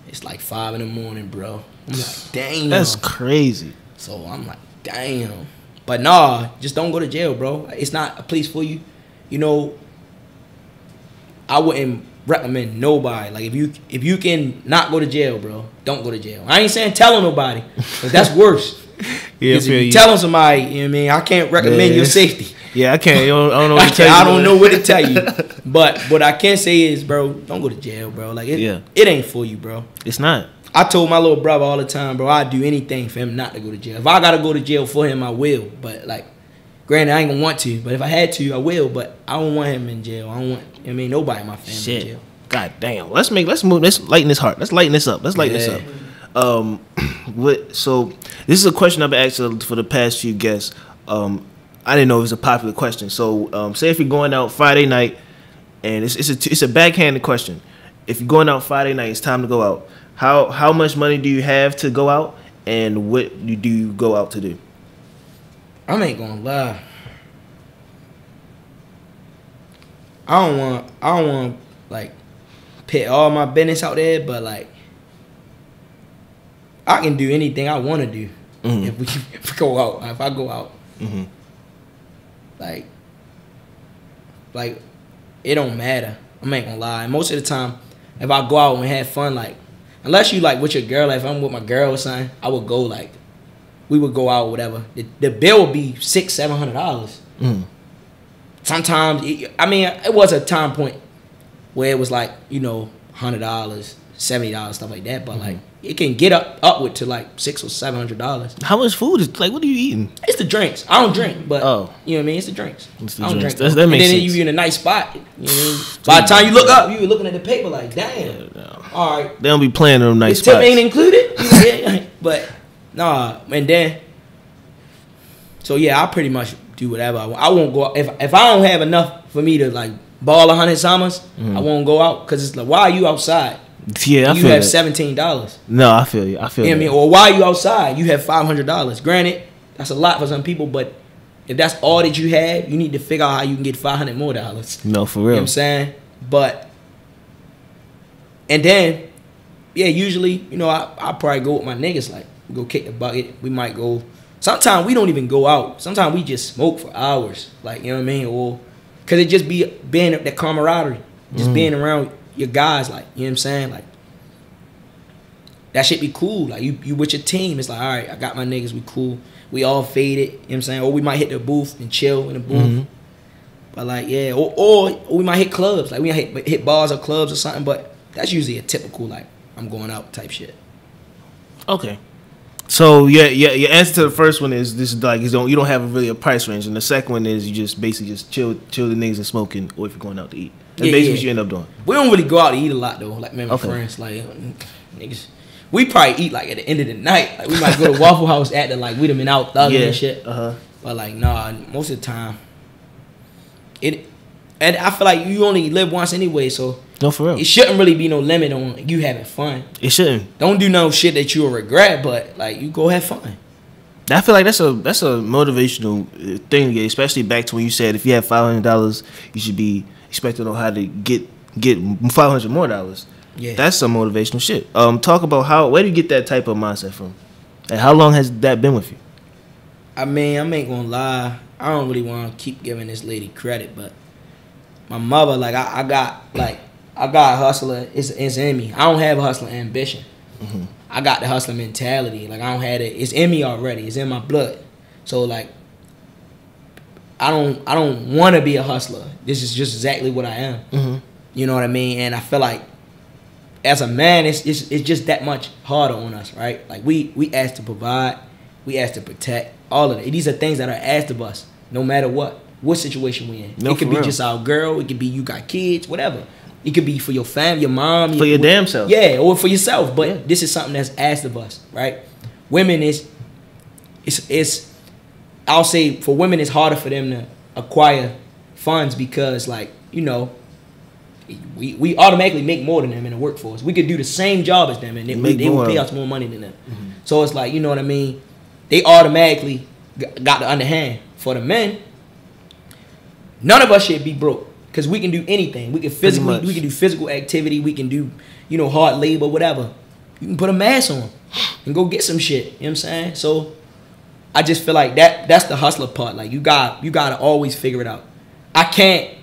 [SPEAKER 2] "It's like five in the morning, bro." I'm like, "Damn."
[SPEAKER 1] That's crazy.
[SPEAKER 2] So I'm like, damn. But nah, just don't go to jail, bro. It's not a place for you. You know, I wouldn't recommend nobody. Like if you if you can not go to jail, bro, don't go to jail. I ain't saying tell on nobody, but that's worse.
[SPEAKER 1] Yeah, I
[SPEAKER 2] 'Cause if you telling somebody, you know what I mean, I can't recommend
[SPEAKER 1] Yeah,
[SPEAKER 2] your safety.
[SPEAKER 1] Yeah, I can't. I don't, I don't know. What to
[SPEAKER 2] I
[SPEAKER 1] you,
[SPEAKER 2] don't know what to tell you. But what I can say is, bro, don't go to jail, bro. Like it,
[SPEAKER 1] Yeah.
[SPEAKER 2] it ain't for you, bro.
[SPEAKER 1] It's not.
[SPEAKER 2] I told my little brother all the time, bro, I'd do anything for him not to go to jail. If I gotta go to jail for him, I will. But like, granted, I ain't gonna want to. But if I had to, I will. But I don't want him in jail. I don't want. I mean, nobody in my family
[SPEAKER 1] Shit.
[SPEAKER 2] jail.
[SPEAKER 1] God damn. Let's make. Let's move. Let's lighten this heart. Let's lighten this up. Let's lighten
[SPEAKER 2] Yeah.
[SPEAKER 1] this up. Um, what? So this is a question I've been asking for the past few guests. Um, I didn't know it was a popular question. So um, say if you're going out Friday night, and it's it's a it's a backhanded question. If you're going out Friday night, it's time to go out. How how much money do you have to go out, and what you do you go out to do?
[SPEAKER 2] I ain't gonna lie. I don't want. I don't want like put all my business out there, but like I can do anything I want to do
[SPEAKER 1] Mhm.
[SPEAKER 2] if we if we go out. If I go out,
[SPEAKER 1] Mhm.
[SPEAKER 2] like like it don't matter. I'm ain't gonna lie. Most of the time, if I go out and have fun, like unless you like with your girl, like if I'm with my girl or something, I would go like we would go out whatever. The, the bill would be six seven hundred dollars.
[SPEAKER 1] Mm.
[SPEAKER 2] Sometimes it, I mean it was a time point where it was like you know hundred dollars, seventy dollars, stuff like that. But mm-hmm. like it can get up upward to like six or seven hundred dollars.
[SPEAKER 1] How much food is like? What are you eating?
[SPEAKER 2] It's the drinks. I don't drink, but
[SPEAKER 1] Oh.
[SPEAKER 2] you know what I mean. It's the drinks.
[SPEAKER 1] It's the
[SPEAKER 2] I don't
[SPEAKER 1] drinks.
[SPEAKER 2] drink. Though.
[SPEAKER 1] that makes
[SPEAKER 2] and then
[SPEAKER 1] sense.
[SPEAKER 2] you in a nice spot. You know what I mean? By the time you look up, you looking at the paper like, damn. All right,
[SPEAKER 1] They don't be playing them nice
[SPEAKER 2] this tip ain't included. You know, Yeah, but nah, and then so yeah, I pretty much do whatever I want. I won't go out if if I don't have enough for me to like ball a hundred summers. I mm-hmm. won't go out because it's like why are you outside?
[SPEAKER 1] Yeah, I
[SPEAKER 2] you have seventeen dollars.
[SPEAKER 1] No, I feel you. I feel
[SPEAKER 2] You know I mean? Or why are you outside? You have five hundred dollars. Granted, that's a lot for some people, but if that's all that you have, you need to figure out how you can get five hundred more dollars.
[SPEAKER 1] No, for
[SPEAKER 2] You know
[SPEAKER 1] real.
[SPEAKER 2] what I'm saying? But and then, yeah, usually, you know, I I probably go with my niggas, like we go kick the bucket. We might go sometimes we don't even go out. Sometimes we just smoke for hours. Like, you know what I mean? Or cause it just be being that camaraderie. Just
[SPEAKER 1] Mm.
[SPEAKER 2] being around your guys, like, you know what I'm saying? Like that shit be cool. Like you, you with your team. It's like, all right, I got my niggas, we cool. We all faded, you know what I'm saying? Or we might hit the booth and chill in the booth.
[SPEAKER 1] Mhm.
[SPEAKER 2] But like, yeah, or, or or we might hit clubs. Like we might hit, hit bars or clubs or something, but that's usually a typical like I'm going out type shit.
[SPEAKER 1] Okay. So yeah, yeah, your answer to the first one is this is like you don't you don't have a really a price range, and the second one is you just basically just chill chill the niggas and smoking, or if you're going out to eat. That's
[SPEAKER 2] Yeah,
[SPEAKER 1] basically
[SPEAKER 2] yeah.
[SPEAKER 1] what you end up doing.
[SPEAKER 2] We don't really go out to eat a lot though. Like me and my
[SPEAKER 1] Okay.
[SPEAKER 2] friends, like niggas. We probably eat like at the end of the night. Like we might go to Waffle House acting like we've been out thugging
[SPEAKER 1] yeah.
[SPEAKER 2] and shit.
[SPEAKER 1] Uh huh.
[SPEAKER 2] But like, nah, most of the time, it. And I feel like you only live once anyway, so
[SPEAKER 1] No, for real.
[SPEAKER 2] it shouldn't really be no limit on you having fun.
[SPEAKER 1] It shouldn't.
[SPEAKER 2] Don't do no shit that you'll regret, but like you go have fun.
[SPEAKER 1] I feel like that's a that's a motivational uh, thing especially back to when you said if you have five hundred dollars, you should be expecting on how to get get five hundred more dollars.
[SPEAKER 2] Yeah.
[SPEAKER 1] That's some motivational shit. Um, talk about how where do you get that type of mindset from, and how long has that been with you?
[SPEAKER 2] I mean, I ain't gonna lie. I don't really want to keep giving this lady credit, but my mother, like, I, I got like I got a hustler. It's it's in me. I don't have a hustler ambition. I got the hustler mentality. Like I don't have it. It's in me already. It's in my blood. So like, I don't I don't want to be a hustler. This is just exactly what I am.
[SPEAKER 1] Mm-hmm.
[SPEAKER 2] You know what I mean? And I feel like as a man, it's, it's it's just that much harder on us, right? Like we we asked to provide, we asked to protect, all of it. These are things that are asked of us, no matter what, what situation we in.
[SPEAKER 1] No,
[SPEAKER 2] it could be
[SPEAKER 1] real.
[SPEAKER 2] just our girl, it could be you got kids, whatever. It could be for your family, your mom,
[SPEAKER 1] For your damn self.
[SPEAKER 2] Yeah, or for yourself. But
[SPEAKER 1] Yeah.
[SPEAKER 2] this is something that's asked of us, right? Women is it's it's I'll say for women it's harder for them to acquire funds because like, you know, we, we automatically make more than them in the workforce. We could do the same job as them and they, they would pay us more money than them. Mm-hmm. So it's like, you know what I mean? They automatically got the underhand. For the men, none of us should be broke because we can do anything. We can physically, we can do physical activity. We can do, you know, hard labor, whatever. You can put a mask on and go get some shit. You know what I'm saying? So I just feel like that that's the hustler part. Like you got you gotta always figure it out. I can't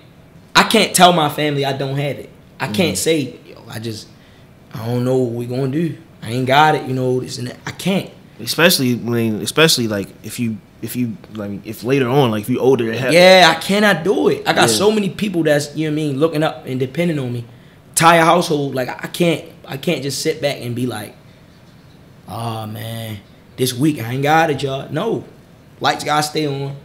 [SPEAKER 2] I can't tell my family I don't have it. I mm-hmm. can't say, yo, I just, I don't know what we gonna do. I ain't got it, you know. This and that. I can't.
[SPEAKER 1] Especially when, especially like if you if you like if later on like if you older and have
[SPEAKER 2] Yeah, I cannot do it. I got
[SPEAKER 1] Yeah.
[SPEAKER 2] so many people that's you know what I mean looking up and depending on me. Entire household, like I can't, I can't just sit back and be like, oh man, this week I ain't got it, y'all. No, lights gotta stay on.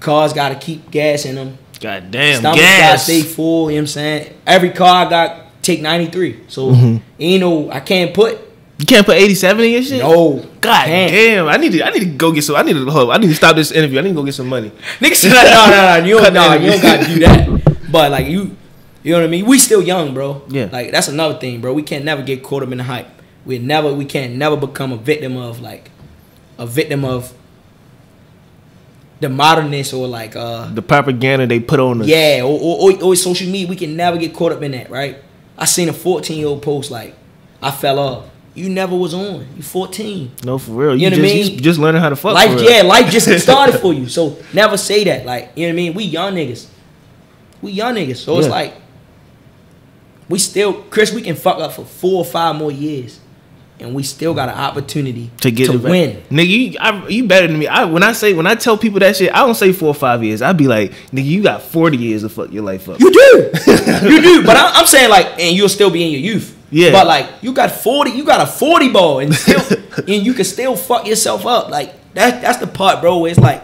[SPEAKER 2] Cars gotta keep gas in them.
[SPEAKER 1] God damn
[SPEAKER 2] Stomach gotta
[SPEAKER 1] gas.
[SPEAKER 2] stay full. You know what I'm saying? Every car I got take 93. So
[SPEAKER 1] Mm-hmm.
[SPEAKER 2] ain't no, I can't put
[SPEAKER 1] You can't put 87 in your shit.
[SPEAKER 2] no.
[SPEAKER 1] God
[SPEAKER 2] can't.
[SPEAKER 1] damn! I need to. I need to go get some. I need to. Hold, I need to stop this interview. I need to go get some money.
[SPEAKER 2] Niggas said, no, no, no, you don't, no, you don't gotta do that. But like you, you know what I mean. We still young, bro.
[SPEAKER 1] Yeah.
[SPEAKER 2] Like that's another thing, bro. We can't never get caught up in the hype. We never, we can't never become a victim of like, a victim of the modernness or like, uh,
[SPEAKER 1] The propaganda they put on us.
[SPEAKER 2] yeah, or, or, or, or social media. We can never get caught up in that, right? I seen a 14 year old post like, I fell off. You never was on. You 14.
[SPEAKER 1] No, for real.
[SPEAKER 2] You
[SPEAKER 1] You,
[SPEAKER 2] know
[SPEAKER 1] just,
[SPEAKER 2] what I mean?
[SPEAKER 1] you just learning how to fuck.
[SPEAKER 2] Life, yeah, life just started for you. So never say that. Like, you know what I mean? We young niggas. We young niggas. So it's like, we still, Chris, we can fuck up for four or five more years. And we still got an opportunity
[SPEAKER 1] to get
[SPEAKER 2] to win.
[SPEAKER 1] Nigga, you I, you better than me. I when I say when I tell people that shit, I don't say four or five years. I'd be like, nigga, you got forty years to fuck your life up.
[SPEAKER 2] You do. you do. But I, I'm saying, like, and you'll still be in your youth.
[SPEAKER 1] Yeah.
[SPEAKER 2] But, like, you got 40, you got a 40 ball and still, and you can still fuck yourself up. Like, that, that's the part, bro, where it's like,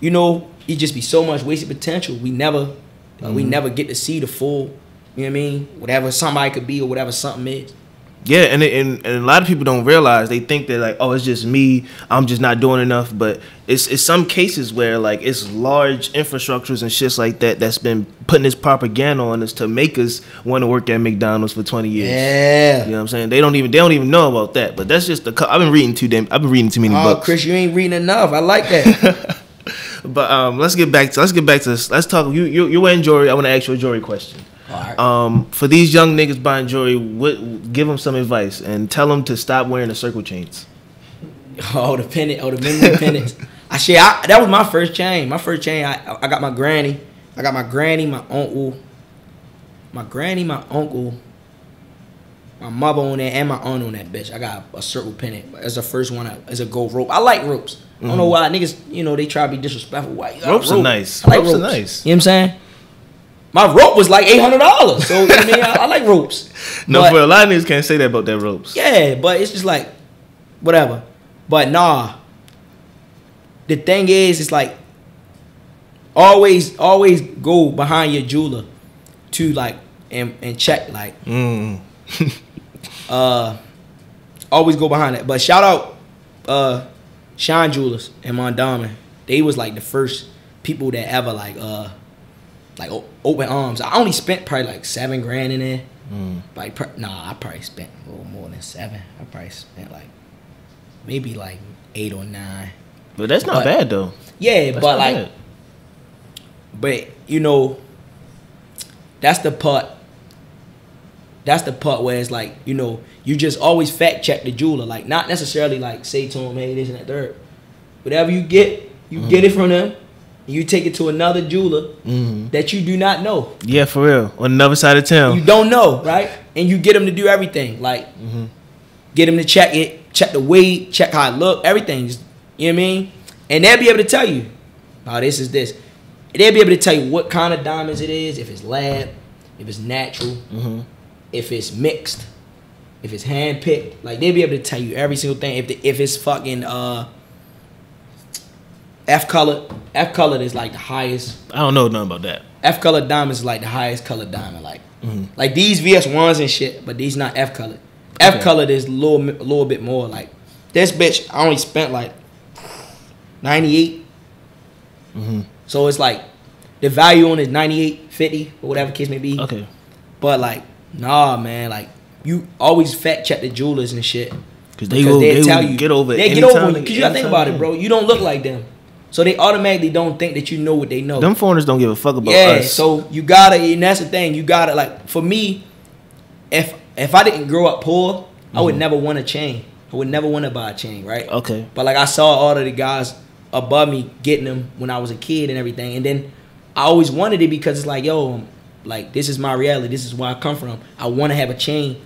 [SPEAKER 2] you know, it just be so much wasted potential. We never, like,
[SPEAKER 1] Mm-hmm.
[SPEAKER 2] we never get to see the full, you know what I mean? Whatever somebody could be or whatever something is.
[SPEAKER 1] Yeah, and, and and a lot of people don't realize they think that like, oh, it's just me. I'm just not doing enough. But it's it's some cases where like it's large infrastructures and shits like that that's been putting this propaganda on us to make us want to work at McDonald's for 20 years.
[SPEAKER 2] Yeah.
[SPEAKER 1] You know what I'm saying? They don't even they don't even know about that. But that's just the. co- I've been reading too damn. I've been reading too many
[SPEAKER 2] Oh,
[SPEAKER 1] books.
[SPEAKER 2] Chris, you ain't reading enough. I like that.
[SPEAKER 1] But um, let's get back to let's get back to this. Let's talk. You you you wearing jewelry. I want to ask you a jewelry question.
[SPEAKER 2] Right.
[SPEAKER 1] Um, for these young niggas buying jewelry, what give them some advice and tell them to stop wearing the circle chains.
[SPEAKER 2] Oh, the pendant, oh, the memory pendants. I shit, I, that was my first chain. My first chain, I, I got my granny. I got my granny, my uncle, my granny, my uncle, my mother on that, and my aunt on that bitch. I got a circle pendant. It's the first one. I- It's a gold rope. I like ropes. I don't know why niggas, you know, they try to be disrespectful. Why you got a
[SPEAKER 1] Mm-hmm. Ropes are
[SPEAKER 2] rope?
[SPEAKER 1] nice.
[SPEAKER 2] I like
[SPEAKER 1] Ropes are nice.
[SPEAKER 2] You know what I'm saying? My rope was like eight hundred dollars. So you know what I mean, I, I like ropes.
[SPEAKER 1] No,
[SPEAKER 2] But-
[SPEAKER 1] for a lot of niggas can't say that about their ropes.
[SPEAKER 2] yeah, but it's just like whatever. But nah. The thing is, it's like always, always go behind your jeweler to like and and check like
[SPEAKER 1] Mm.
[SPEAKER 2] uh always go behind it. But shout out uh Shine Jewelers and Mondawmin. They was like the first people that ever like uh like open arms. I only spent probably like seven grand in there.
[SPEAKER 1] Mm.
[SPEAKER 2] Like nah, I probably spent a little more than seven. I probably spent like maybe like eight or nine.
[SPEAKER 1] But that's not
[SPEAKER 2] But-
[SPEAKER 1] bad though.
[SPEAKER 2] Yeah,
[SPEAKER 1] That's
[SPEAKER 2] but like
[SPEAKER 1] bad.
[SPEAKER 2] but you know, that's the part. That's the part where it's like you know you just always fact check the jeweler, like not necessarily like say to him, hey, this and that third. Whatever you get, you get it from them. You take it to another jeweler
[SPEAKER 1] Mhm.
[SPEAKER 2] that you do not know.
[SPEAKER 1] Yeah, for real. On another side of town.
[SPEAKER 2] You don't know, right? And you get them to do everything, like get them to check it, check the weight, check how it look, everything. Just- You know what I mean? And they'll be able to tell you, oh, this is this. They'll be able to tell you what kind of diamonds it is, if it's lab, if it's natural,
[SPEAKER 1] Mhm.
[SPEAKER 2] if it's mixed, if it's hand picked. Like they'll be able to tell you every single thing. If the, if it's fucking uh F colored, F colored is like the highest.
[SPEAKER 1] I don't know nothing about that.
[SPEAKER 2] F colored diamonds is like the highest colored diamond. Like
[SPEAKER 1] Mhm.
[SPEAKER 2] like these VS ones and shit, but these not F colored. F
[SPEAKER 1] Okay.
[SPEAKER 2] colored is a little a little bit more. Like this bitch, I only spent like ninety eight.
[SPEAKER 1] Mhm.
[SPEAKER 2] So it's like the value on it is 98, 50, or whatever case may be.
[SPEAKER 1] Okay.
[SPEAKER 2] But like, nah, man, like you always fact check the jewelers and shit.
[SPEAKER 1] Cause they
[SPEAKER 2] Because
[SPEAKER 1] will,
[SPEAKER 2] they'll tell
[SPEAKER 1] will
[SPEAKER 2] you
[SPEAKER 1] get over it.
[SPEAKER 2] They get over
[SPEAKER 1] they-
[SPEAKER 2] it. Cause you gotta think about it, bro. You don't look like them, so they automatically don't think that you know what they know.
[SPEAKER 1] Them foreigners don't give a fuck about
[SPEAKER 2] yeah,
[SPEAKER 1] us.
[SPEAKER 2] so you gotta, and that's the thing. You gotta like, for me, if if I didn't grow up poor, I would
[SPEAKER 1] Mhm.
[SPEAKER 2] never want a chain. I would never want to buy a chain, right?
[SPEAKER 1] okay.
[SPEAKER 2] But like I saw all of the guys above me getting them when I was a kid and everything, and then I always wanted it because it's like, yo, Like this is my reality. This is where I come from. I want to have a chain.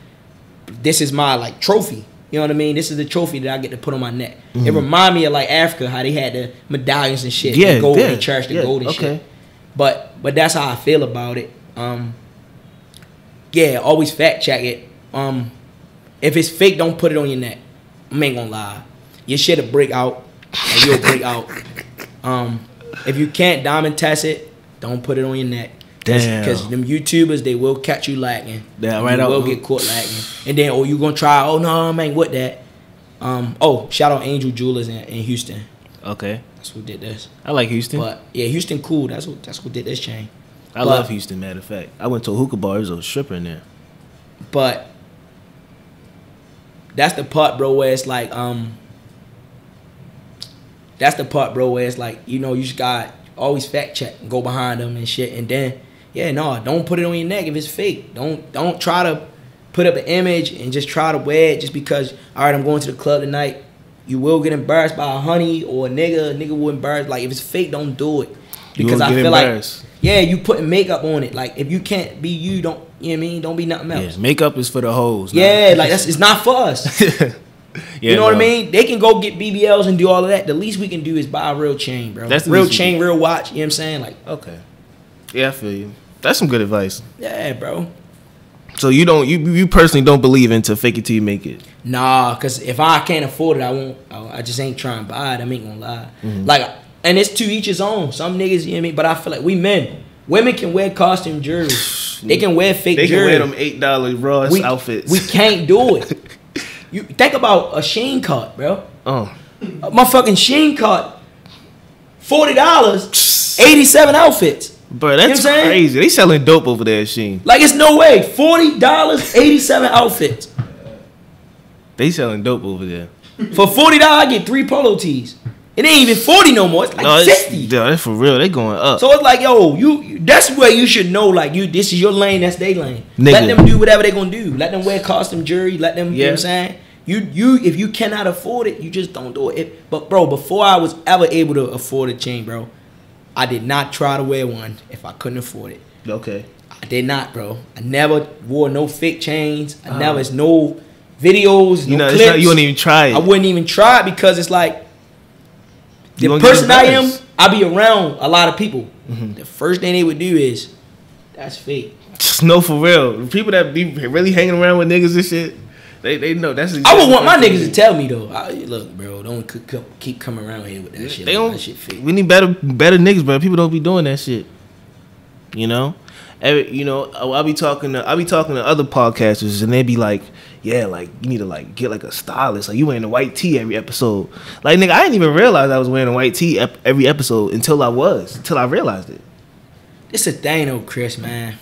[SPEAKER 2] This is my like trophy. You know what I mean? This is the trophy that I get to put on my neck. It remind me of like Africa, how they had the medallions and shit.
[SPEAKER 1] Mm-hmm. Yeah,
[SPEAKER 2] the gold,
[SPEAKER 1] yeah,
[SPEAKER 2] they cherished the
[SPEAKER 1] yeah,
[SPEAKER 2] gold and
[SPEAKER 1] okay.
[SPEAKER 2] shit. But but that's how I feel about it. Um, yeah, always fact check it. Um, if it's fake, don't put it on your neck. I ain't gonna lie. Your shit'll break out, and you'll break out. Um, if you can't diamond test it, don't put it on your neck. Because them YouTubers, they will catch you lacking.
[SPEAKER 1] Yeah, right
[SPEAKER 2] You
[SPEAKER 1] out-
[SPEAKER 2] will get caught lacking. And then, oh, you gonna try? Oh no, man, what that? Um, oh, shout out Angel Jewelers in, in Houston.
[SPEAKER 1] Okay.
[SPEAKER 2] That's who did this.
[SPEAKER 1] I like Houston.
[SPEAKER 2] But yeah, Houston cool. That's who. That's who did this chain.
[SPEAKER 1] I
[SPEAKER 2] but-
[SPEAKER 1] love Houston. Matter of fact, I went to a hookah bar. There's a stripper in there.
[SPEAKER 2] But that's the part, bro, where it's like, um, that's the part, bro, where it's like, you know, you just got always fact check and go behind them and shit, and then, yeah, no, don't put it on your neck if it's fake. Don't don't try to put up an image and just try to wear it just because. All right, I'm going to the club tonight. You will get embarrassed by a honey or a nigga. A nigga will embarrass. Like if it's fake, don't do it. Because I feel like, yeah, you putting makeup on it. Like if you can't be you, don't. You know what I mean? Don't be nothing else.
[SPEAKER 1] Yeah, makeup is for the hoes. not-
[SPEAKER 2] Yeah, like that's it's not for us.
[SPEAKER 1] yeah,
[SPEAKER 2] you know what I mean? They can go get BBLs and do all of that. The least we can do is buy a real chain, bro.
[SPEAKER 1] That's the
[SPEAKER 2] real chain, real watch. You know what I'm saying? Like,
[SPEAKER 1] Okay. Yeah, I feel you. That's some good advice.
[SPEAKER 2] yeah, bro.
[SPEAKER 1] So you don't you you personally don't believe into fake it till you make it.
[SPEAKER 2] Nah, cause if I can't afford it, I won't. I just ain't trying to buy it. I ain't gonna lie.
[SPEAKER 1] Mm-hmm.
[SPEAKER 2] Like, and it's to each his own. Some niggas, you know what I mean? But I feel like we men, women can wear costume jewelry. They can wear fake
[SPEAKER 1] They can
[SPEAKER 2] jewelry.
[SPEAKER 1] wear them eight dollar Ross
[SPEAKER 2] we,
[SPEAKER 1] outfits.
[SPEAKER 2] We can't do it. You think about a Sheen card, bro.
[SPEAKER 1] oh,
[SPEAKER 2] My fucking Sheen card, forty dollars, eighty-seven outfits.
[SPEAKER 1] Bro,
[SPEAKER 2] You
[SPEAKER 1] that's
[SPEAKER 2] know I'm saying?
[SPEAKER 1] crazy. They selling dope over there, Sheen.
[SPEAKER 2] Like it's no way. Forty dollars, eighty-seven outfits.
[SPEAKER 1] They selling dope over there.
[SPEAKER 2] For forty dollars, I get three polo tees. It ain't even forty no more. It's like
[SPEAKER 1] No, it's,
[SPEAKER 2] fifty.
[SPEAKER 1] yeah, that's for real. They going up.
[SPEAKER 2] So it's like, yo, you. you- That's where you should know. Like you, this is your lane. That's their lane. Let them do whatever they gonna do. Let them wear costume jewelry. Let them. You know what I'm saying. You, you, if you cannot afford it, you just don't do it. It- But bro, before I was ever able to afford a chain, bro, I did not try to wear one if I couldn't afford it.
[SPEAKER 1] okay.
[SPEAKER 2] I did not, bro. I never wore no fake chains. I
[SPEAKER 1] Uh-huh.
[SPEAKER 2] never, it's no videos, no
[SPEAKER 1] You know,
[SPEAKER 2] clips.
[SPEAKER 1] not, you wouldn't even try it.
[SPEAKER 2] I wouldn't even try it because it's like the person I am. I be around a lot of people.
[SPEAKER 1] Mm-hmm.
[SPEAKER 2] The first thing they would do is that's fake.
[SPEAKER 1] Just No, for real. People that be really hanging around with niggas and shit, they they know that's.
[SPEAKER 2] I would want my niggas to tell me though. I, look, bro, don't keep coming around here with that shit.
[SPEAKER 1] They don't.
[SPEAKER 2] shit.
[SPEAKER 1] We need better better niggas, bro. People don't be doing that shit. You know, Every, you know. I'll I'll be talking to I'll be talking to other podcasters, and they be like, "Yeah, like you need to like get like a stylist. Like you wearing a white tee every episode. Like nigga, I didn't even realize I was wearing a white tee ep- every episode until I was until I realized it.
[SPEAKER 2] It's a thing though, Chris, man.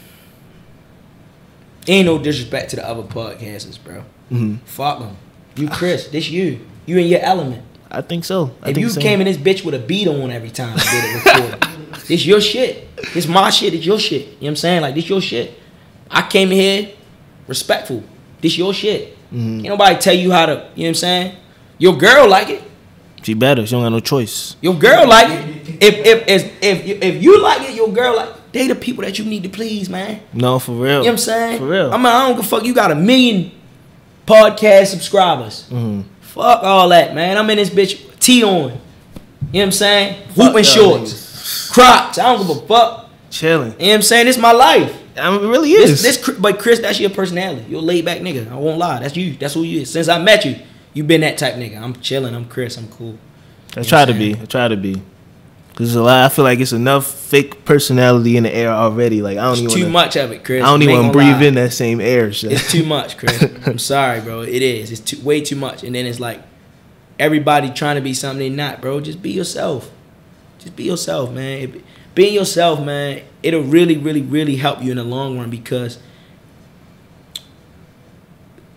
[SPEAKER 2] Ain't no disrespect to the other podcasters, bro.
[SPEAKER 1] Hmm
[SPEAKER 2] Fuck them. You, Chris, this you. You in your element.
[SPEAKER 1] I think so. I
[SPEAKER 2] If
[SPEAKER 1] think
[SPEAKER 2] you
[SPEAKER 1] so.
[SPEAKER 2] came in this bitch with a beat on every time I did recording, this your shit. This my shit. It's your shit. You know what I'm saying? Like this your shit. I came in here respectful. This your shit.
[SPEAKER 1] Mhm.
[SPEAKER 2] Ain't nobody tell you how to. You know what I'm saying? Your girl like it.
[SPEAKER 1] she better. She don't got no choice.
[SPEAKER 2] Your girl like it. If if if if, if you like it, your girl like. They the people that you need to please, man.
[SPEAKER 1] No, for real.
[SPEAKER 2] You know what I'm saying?
[SPEAKER 1] For real.
[SPEAKER 2] I mean, I don't give a fuck. You got a million podcast subscribers.
[SPEAKER 1] hmm
[SPEAKER 2] Fuck all that, man. I'm in this bitch T on. You know what I'm saying? Hooping
[SPEAKER 1] y'all
[SPEAKER 2] shorts. Crocs. I don't give a fuck.
[SPEAKER 1] Chilling.
[SPEAKER 2] You know what I'm saying? This is my life.
[SPEAKER 1] I mean, it really is.
[SPEAKER 2] This, this, but Chris, that's your personality. You're a laid back nigga. I won't lie. That's you. That's who you is. Since I met you, you been that type nigga. I'm chilling. I'm Chris. I'm cool.
[SPEAKER 1] I try to be. I try to be. Cause a lot. I feel like it's enough fake personality in the air already. Like I don't
[SPEAKER 2] It's
[SPEAKER 1] even.
[SPEAKER 2] too
[SPEAKER 1] wanna,
[SPEAKER 2] much of it, Chris.
[SPEAKER 1] I don't even breathe
[SPEAKER 2] lie.
[SPEAKER 1] in that same air. shit.
[SPEAKER 2] It's too much, Chris. I'm sorry, bro. It is. It's too, way too much. And then it's like everybody trying to be something they not, bro. Just be yourself. Just be yourself, man. It- Being yourself, man, it'll really, really, really help you in the long run because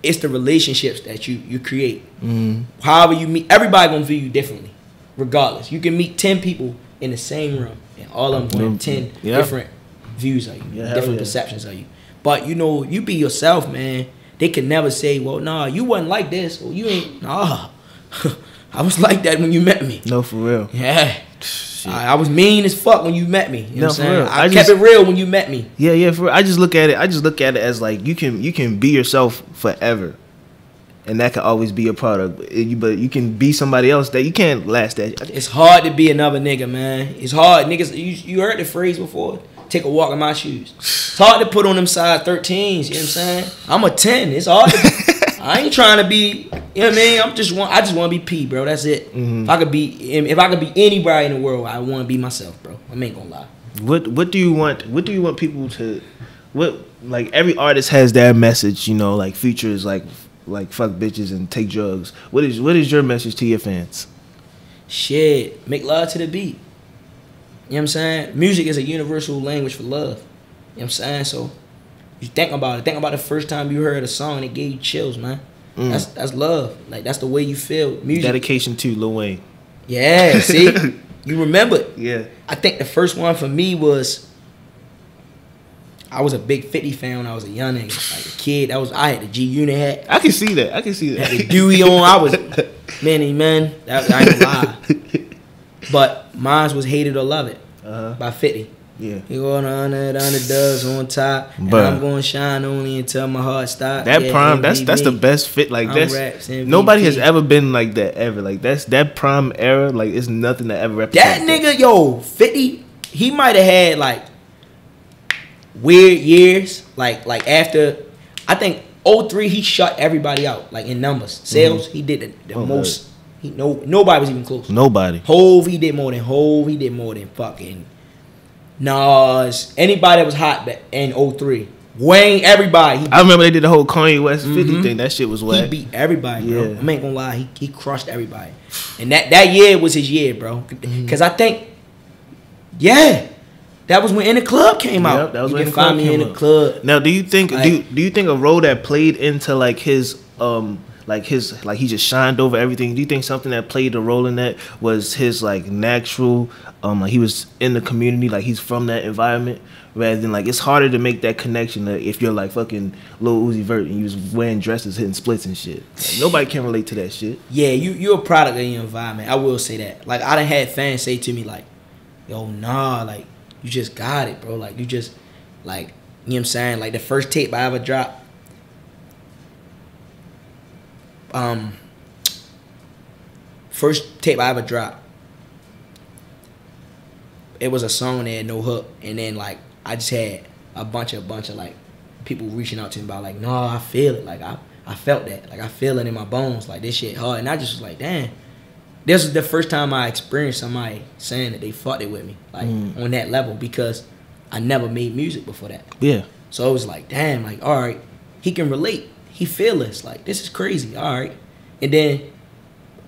[SPEAKER 2] it's the relationships that you you create.
[SPEAKER 1] Mhm.
[SPEAKER 2] However you meet, everybody gonna view you differently, regardless. You can meet ten people in the same room, and all of them have ten
[SPEAKER 1] Yeah.
[SPEAKER 2] different views of you,
[SPEAKER 1] Yeah,
[SPEAKER 2] different perceptions of you. But you know, you be yourself, man. They can never say, "Well, nah, you wasn't like this," or "You ain't." Nah, I was like that when you met me.
[SPEAKER 1] No, for real.
[SPEAKER 2] Yeah. I, I was mean as fuck when you met me. You know
[SPEAKER 1] No,
[SPEAKER 2] what I'm saying?
[SPEAKER 1] real.
[SPEAKER 2] I,
[SPEAKER 1] I
[SPEAKER 2] kept
[SPEAKER 1] just-
[SPEAKER 2] it real when you met me.
[SPEAKER 1] Yeah, yeah. For I just look at it. I just look at it as like you can you can be yourself forever, and that can always be a product. But you, but you can be somebody else that you can't last that.
[SPEAKER 2] It's hard to be another nigga, man. It's hard, niggas. You, you heard the phrase before? Take a walk in my shoes. It's hard to put on them size 13s. You know what I'm saying? I'm a 10. It's hard. To, I ain't trying to be. You know what I mean? I'm just want. I just want to be P, bro. That's it.
[SPEAKER 1] Mhm.
[SPEAKER 2] If I could be, if I could be anybody in the world, I want to be myself, bro. I ain't gonna lie.
[SPEAKER 1] What what do you want? What do you want people to? What like every artist has their message. You know, like features like like fuck bitches and take drugs. What is what is your message to your fans?
[SPEAKER 2] Shit, make love to the beat. You know what I'm saying? Music is a universal language for love. You know what I'm saying? So you think about it. Think about the first time you heard a song and it gave you chills, man.
[SPEAKER 1] Mm.
[SPEAKER 2] That's that's love. Like that's the way you feel. Music.
[SPEAKER 1] Dedication to Lil Wayne.
[SPEAKER 2] yeah, see? you remember.
[SPEAKER 1] Yeah.
[SPEAKER 2] I think the first one for me was I was a big 50 fan when I was a young nigga. Like a kid. That was I had the G unit hat.
[SPEAKER 1] I can see that. I can see that.
[SPEAKER 2] Had the
[SPEAKER 1] that.
[SPEAKER 2] Dewey on. I was many man. That, I ain't lie. But mine was hated or Love It
[SPEAKER 1] Uh huh.
[SPEAKER 2] by 50.
[SPEAKER 1] Yeah.
[SPEAKER 2] You going on the doves on top, and I'm going to shine only until my heart stops.
[SPEAKER 1] That
[SPEAKER 2] Yeah,
[SPEAKER 1] prime, that's
[SPEAKER 2] MVP.
[SPEAKER 1] that's the best fit. Like that's
[SPEAKER 2] Raps
[SPEAKER 1] nobody has ever been like that ever. Like that's that prime era. Like it's nothing that ever
[SPEAKER 2] That
[SPEAKER 1] represents
[SPEAKER 2] nigga, yo, 50, he might have had like weird years. Like like after, I think 03, he shut everybody out, like in numbers. Sales, he did the, the
[SPEAKER 1] Oh,
[SPEAKER 2] most. He no Nobody was even close.
[SPEAKER 1] Nobody.
[SPEAKER 2] Hove, he did more than Hove. He did more than fucking Nas. Anybody that was hot back in 03. Wayne, everybody.
[SPEAKER 1] I remember they did the whole Kanye West 50
[SPEAKER 2] Mhm.
[SPEAKER 1] thing. That shit was
[SPEAKER 2] he beat everybody, bro.
[SPEAKER 1] Yeah.
[SPEAKER 2] I ain't gonna lie. He, he crushed everybody. And that, that year was his year, bro.
[SPEAKER 1] Mm-hmm.
[SPEAKER 2] Because I think, yeah, that was when In the Club came out.
[SPEAKER 1] Yep, that was
[SPEAKER 2] you
[SPEAKER 1] when
[SPEAKER 2] can
[SPEAKER 1] In the Club
[SPEAKER 2] find me
[SPEAKER 1] came
[SPEAKER 2] in the
[SPEAKER 1] out.
[SPEAKER 2] club.
[SPEAKER 1] Now, do you think
[SPEAKER 2] Like-
[SPEAKER 1] do you, do you think a role that played into like his um like his like he just shined over everything? Do you think something that played a role in that was his like natural um like he was in the community like he's from that environment rather than like it's harder to make that connection like, if you're like fucking Lil Uzi Vert and you was wearing dresses hitting splits and shit. Like, nobody can relate to that shit.
[SPEAKER 2] Yeah, you you're a product of your environment. I will say that. Like I done had fans say to me like, "Yo, nah, like you just got it, bro. Like you just like you know what I'm saying. Like the first tape I ever dropped, um, first tape I ever dropped. It was a song that had no hook, and then like I just had a bunch of a bunch of like people reaching out to me about like, no, I feel it. Like I, I felt that. Like I feel it in my bones. Like this shit hard. And I just was like, damn. This is the first time I experienced somebody saying that they fucked it with me. Like
[SPEAKER 1] Mm.
[SPEAKER 2] on that level because I never made music before that.
[SPEAKER 1] Yeah.
[SPEAKER 2] So it was like, damn, like, all right, he can relate. He feel this. Like, this is crazy. All right. And then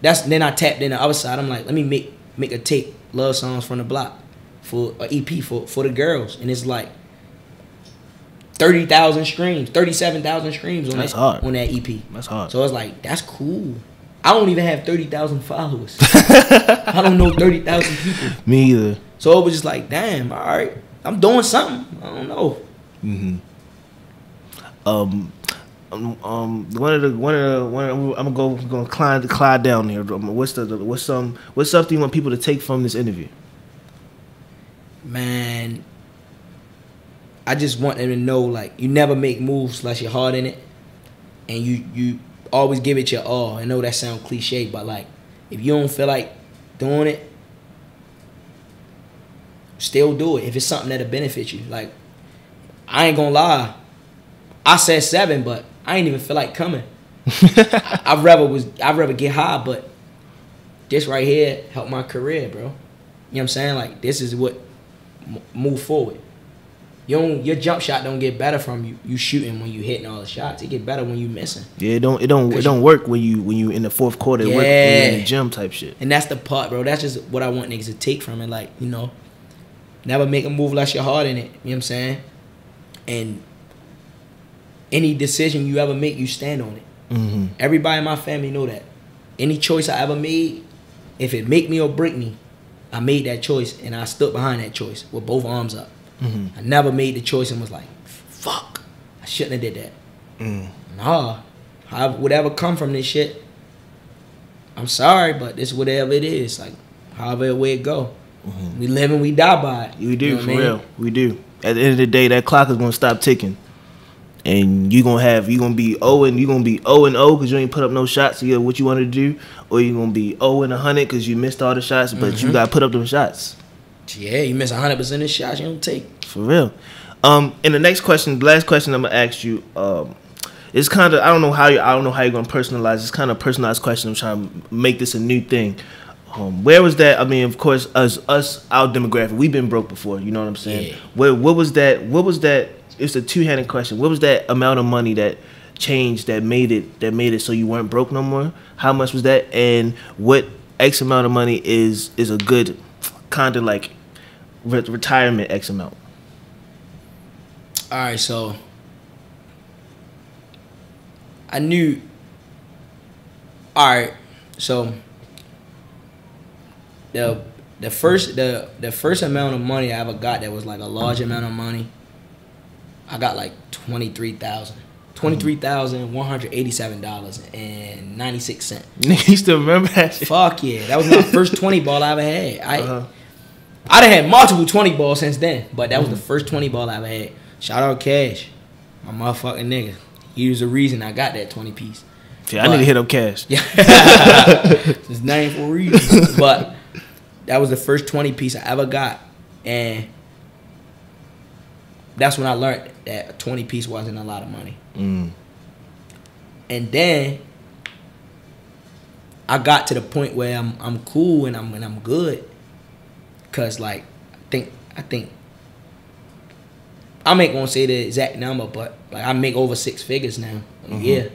[SPEAKER 2] that's then I tapped in the other side. I'm like, let me make make a tape, love songs from the block for a EP for for the girls. And it's like thirty thousand streams, thirty seven thousand streams on
[SPEAKER 1] That's
[SPEAKER 2] that
[SPEAKER 1] hard.
[SPEAKER 2] on that EP.
[SPEAKER 1] That's hard.
[SPEAKER 2] So I was like, that's cool. I don't even have thirty thousand followers. I don't know thirty thousand people.
[SPEAKER 1] Me either.
[SPEAKER 2] So it was just like, damn, all right, I'm doing something. I don't know.
[SPEAKER 1] Mm-hmm. Um, um, um, one of the one of the one. Of, I'm gonna go gonna climb the climb down here. Um, What's the what's some what's something you want people to take from this interview?
[SPEAKER 2] man, I just want them to know like you never make moves unless you're hard in it, and you you always give it your all. I know that sounds cliche, but like if you don't feel like doing it, still do it. If it's something that'll benefit you, like I ain't gonna lie, I said seven, but I ain't even feel like coming. I, I'd rather was I'd rather get high, but this right here helped my career, bro. You know what I'm saying? Like this is what move forward. You don't, your jump shot don't get better from you you shooting when you hitting all the shots. It get better when you missing.
[SPEAKER 1] Yeah, it don't it don't it don't work when you when you in the fourth quarter. It work when you're in the
[SPEAKER 2] Yeah.
[SPEAKER 1] gym type shit.
[SPEAKER 2] And that's the part, bro. That's just what I want niggas to take from it. Like, you know, never make a move unless you're hard in it. You know what I'm saying? And any decision you ever make, you stand on it.
[SPEAKER 1] hmm
[SPEAKER 2] Everybody in my family know that. Any choice I ever made, if it make me or break me, I made that choice and I stood behind that choice with both arms up.
[SPEAKER 1] Hmm
[SPEAKER 2] I never made the choice and was like, fuck, I shouldn't have did that.
[SPEAKER 1] Mm.
[SPEAKER 2] Nah, how, whatever come from this shit, I'm sorry, but it's whatever it is. Like, however way it go. We live and we die by it.
[SPEAKER 1] We do
[SPEAKER 2] You know
[SPEAKER 1] for
[SPEAKER 2] I mean?
[SPEAKER 1] real. We do. At the end of the day, that clock is gonna stop ticking, and you gonna have you gonna be O and you gonna be O and O because you ain't put up no shots to get what you wanted to do, or you gonna be O and a hundred because you missed all the shots, but
[SPEAKER 2] Mm-hmm.
[SPEAKER 1] you got to put up them shots
[SPEAKER 2] Yeah, you miss 100% of the shots you don't take.
[SPEAKER 1] for real. Um, and the next question, the last question I'm gonna ask you, um, it's kind of I don't know how you I don't know how you're gonna personalize. It's kind of personalized question. I'm trying to make this a new thing. Um, where was that? I mean, of course, us, us, our demographic, we've been broke before. You know what I'm saying?
[SPEAKER 2] Yeah.
[SPEAKER 1] Where, what was that? What was that? It's a two-handed question. What was that amount of money that changed that made it that made it so you weren't broke no more? How much was that? And what X amount of money is is a good kind of like re- retirement X amount?
[SPEAKER 2] All right, so I knew. All right, so the the first the the first amount of money I ever got that was like a large amount of money. I got like twenty three thousand. Twenty three thousand one hundred eighty seven dollars and ninety six cent.
[SPEAKER 1] you still remember that? Shit?
[SPEAKER 2] Fuck yeah, that was my first twenty ball I ever had. I
[SPEAKER 1] Uh-huh.
[SPEAKER 2] I done had multiple twenty balls since then, but that was the first twenty ball I ever had. Shout out Cash, my motherfucking nigga. He was the reason I got that twenty piece.
[SPEAKER 1] Yeah, I need to hit up cash.
[SPEAKER 2] Yeah, his name for a reason. But that was the first twenty piece I ever got, and that's when I learned that a twenty piece wasn't a lot of money.
[SPEAKER 1] Mm.
[SPEAKER 2] And then I got to the point where I'm I'm cool and I'm and I'm good. Cause like I think I think I ain't gonna say the exact number, but like I make over six figures now a year.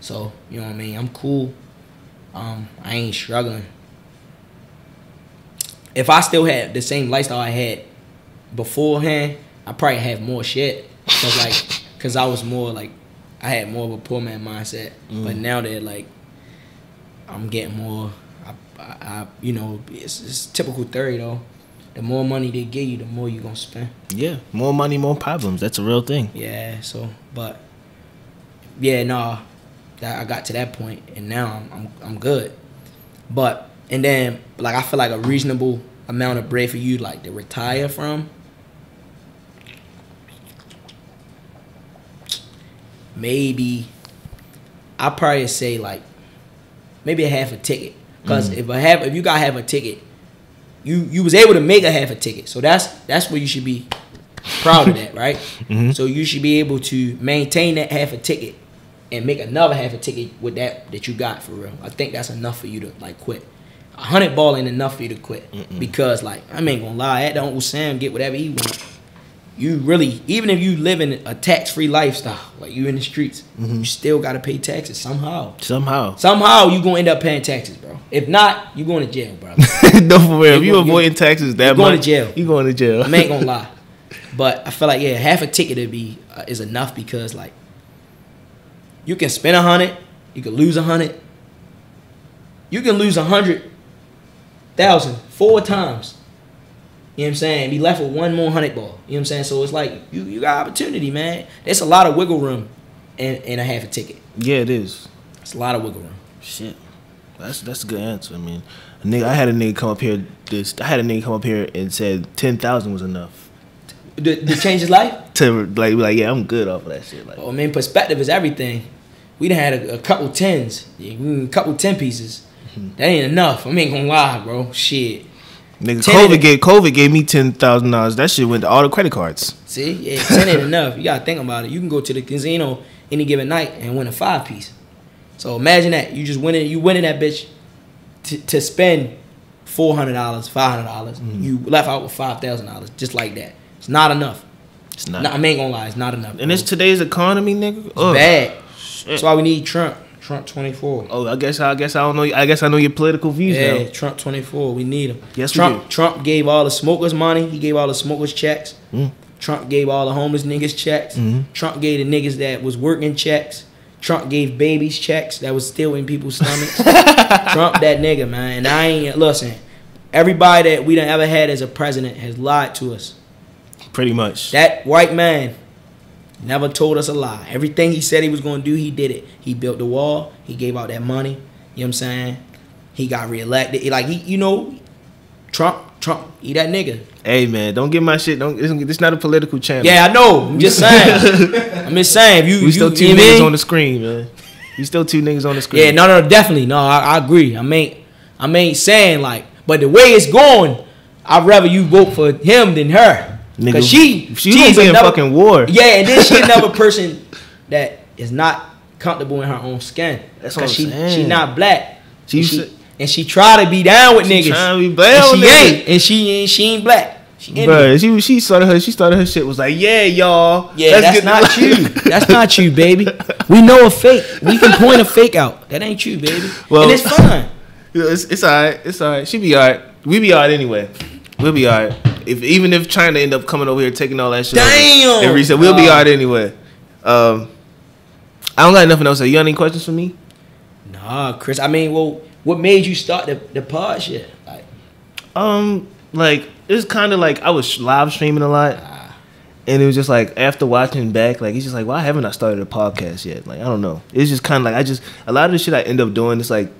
[SPEAKER 2] So, you know what I mean? I'm cool. Um, I ain't struggling. If I still had the same lifestyle I had beforehand, I probably have more shit. Cause like, cause I was more like, I had more of a poor man mindset. But now that like, I'm getting more. I, I, I you know, it's, it's typical theory though. The more money they give you, the more you're gonna spend.
[SPEAKER 1] Yeah, more money, more problems. That's a real thing.
[SPEAKER 2] Yeah. So, but yeah, no, that I got to that point, and now I'm I'm I'm good. But and then like I feel like a reasonable amount of bread for you like to retire from. Maybe I probably say like maybe a half a ticket. Cause mm. if I have if you got half a ticket, you you was able to make a half a ticket. So that's that's where you should be proud of that, right? Mm-hmm. So you should be able to maintain that half a ticket and make another half a ticket with that that you got for real. I think that's enough for you to like quit. A hundred ball ain't enough for you to quit because like I ain't gonna lie, at the Uncle Sam get whatever he want. You really, even if you live in a tax free lifestyle, like you in the streets, you still gotta pay taxes somehow.
[SPEAKER 1] Somehow.
[SPEAKER 2] Somehow you gonna end up paying taxes, bro. If not, you going to jail, bro.
[SPEAKER 1] no, for real. If
[SPEAKER 2] You
[SPEAKER 1] you avoiding taxes that
[SPEAKER 2] you going to jail.
[SPEAKER 1] You going to jail.
[SPEAKER 2] I ain't gonna lie, but I feel like yeah, half a ticket to be uh, is enough because like you can spend a hundred, you can lose a hundred, you can lose a hundred thousand four times. You know what I'm saying? Be left with one more hundred ball. You know what I'm saying? So it's like you you got opportunity, man. There's a lot of wiggle room in, in a half a ticket.
[SPEAKER 1] yeah, it is.
[SPEAKER 2] It's a lot of wiggle room.
[SPEAKER 1] Shit. That's that's a good answer. I mean, a nigga, I had a nigga come up here. This I had a nigga come up here and said ten thousand was enough
[SPEAKER 2] To, to change his life.
[SPEAKER 1] to like like yeah I'm good off of that shit. Like
[SPEAKER 2] Oh, I mean, perspective is everything. We done had a, a couple tens, a couple ten pieces. Mm-hmm. That ain't enough. I ain't gonna lie, bro. Shit.
[SPEAKER 1] Nigga,
[SPEAKER 2] 10
[SPEAKER 1] COVID gave COVID gave me ten thousand dollars. That shit went to all the credit cards.
[SPEAKER 2] See, yeah, ten ain't enough. You gotta think about it. You can go to the casino any given night and win a five piece. So imagine that you just winning, you winning that bitch to, to spend four hundred dollars, five hundred dollars. Mm-hmm. You left out with five thousand dollars, just like that. It's not enough.
[SPEAKER 1] It's not.
[SPEAKER 2] No, I ain't gonna lie, it's not enough.
[SPEAKER 1] and it's today's economy, nigga.
[SPEAKER 2] It's
[SPEAKER 1] Ugh.
[SPEAKER 2] bad.
[SPEAKER 1] Shit.
[SPEAKER 2] That's why we need Trump. Trump twenty four.
[SPEAKER 1] Oh, I guess I guess I don't know. I guess I know your political views
[SPEAKER 2] Yeah,
[SPEAKER 1] now.
[SPEAKER 2] Trump 24. We need him.
[SPEAKER 1] Yes, we
[SPEAKER 2] Trump
[SPEAKER 1] do.
[SPEAKER 2] Trump gave all the smokers money. He gave all the smokers checks.
[SPEAKER 1] Mm.
[SPEAKER 2] Trump gave all the homeless niggas checks.
[SPEAKER 1] Mhm.
[SPEAKER 2] Trump gave the niggas that was working checks. Trump gave babies checks that was still in people's stomachs. Trump that nigga, man. And I ain't listen. Everybody that we done ever had as a president has lied to us.
[SPEAKER 1] Pretty much.
[SPEAKER 2] That white man never told us a lie. Everything he said he was going to do, he did it. He built the wall. He gave out that money. You know what I'm saying? He got reelected. Like he, you know, Trump, Trump, he that nigga.
[SPEAKER 1] Hey man, don't get my shit. Don't. It's, it's not a political channel.
[SPEAKER 2] Yeah, I know. I'm just saying. I'm just saying. If you,
[SPEAKER 1] we
[SPEAKER 2] you,
[SPEAKER 1] still two
[SPEAKER 2] you know what I
[SPEAKER 1] niggas
[SPEAKER 2] mean?
[SPEAKER 1] on the screen, man. We still two niggas on the screen.
[SPEAKER 2] Yeah, no, no, definitely. No, I, I agree. I mean, I ain't saying like, but the way it's going, I'd rather you vote for him than her.
[SPEAKER 1] Nigga,
[SPEAKER 2] Cause she,
[SPEAKER 1] she
[SPEAKER 2] she's
[SPEAKER 1] gonna be in fucking war.
[SPEAKER 2] Yeah, and then she another person that is not comfortable in her own skin.
[SPEAKER 1] That's what I'm
[SPEAKER 2] she,
[SPEAKER 1] saying.
[SPEAKER 2] she not black.
[SPEAKER 1] She
[SPEAKER 2] and, she, and she try to be down with
[SPEAKER 1] She
[SPEAKER 2] niggas.
[SPEAKER 1] tryna be down
[SPEAKER 2] and she
[SPEAKER 1] niggas.
[SPEAKER 2] ain't, and she ain't, she ain't black. She.
[SPEAKER 1] Bruh, she she started her she started her shit was like yeah y'all
[SPEAKER 2] Yeah, that's not you. That's not you, baby. We know a fake. We can point a fake out. That ain't you, baby.
[SPEAKER 1] Well-
[SPEAKER 2] and it's fine.
[SPEAKER 1] It's, it's alright it's alright she be alright we be alright anyway we'll be alright if even if China end up coming over here taking all that shit over
[SPEAKER 2] Damn.
[SPEAKER 1] and reset we'll be
[SPEAKER 2] Uh,
[SPEAKER 1] alright anyway um I don't got nothing else to say. you got any questions for me
[SPEAKER 2] Nah, Chris. I mean, well, what made you start the the pod shit? Like,
[SPEAKER 1] um like it's kind of like I was live streaming a lot
[SPEAKER 2] ah,
[SPEAKER 1] and it was just like after watching back, like it's just like why haven't I started a podcast yet? Like I don't know. It's just kind of like I just a lot of the shit I end up doing. It's like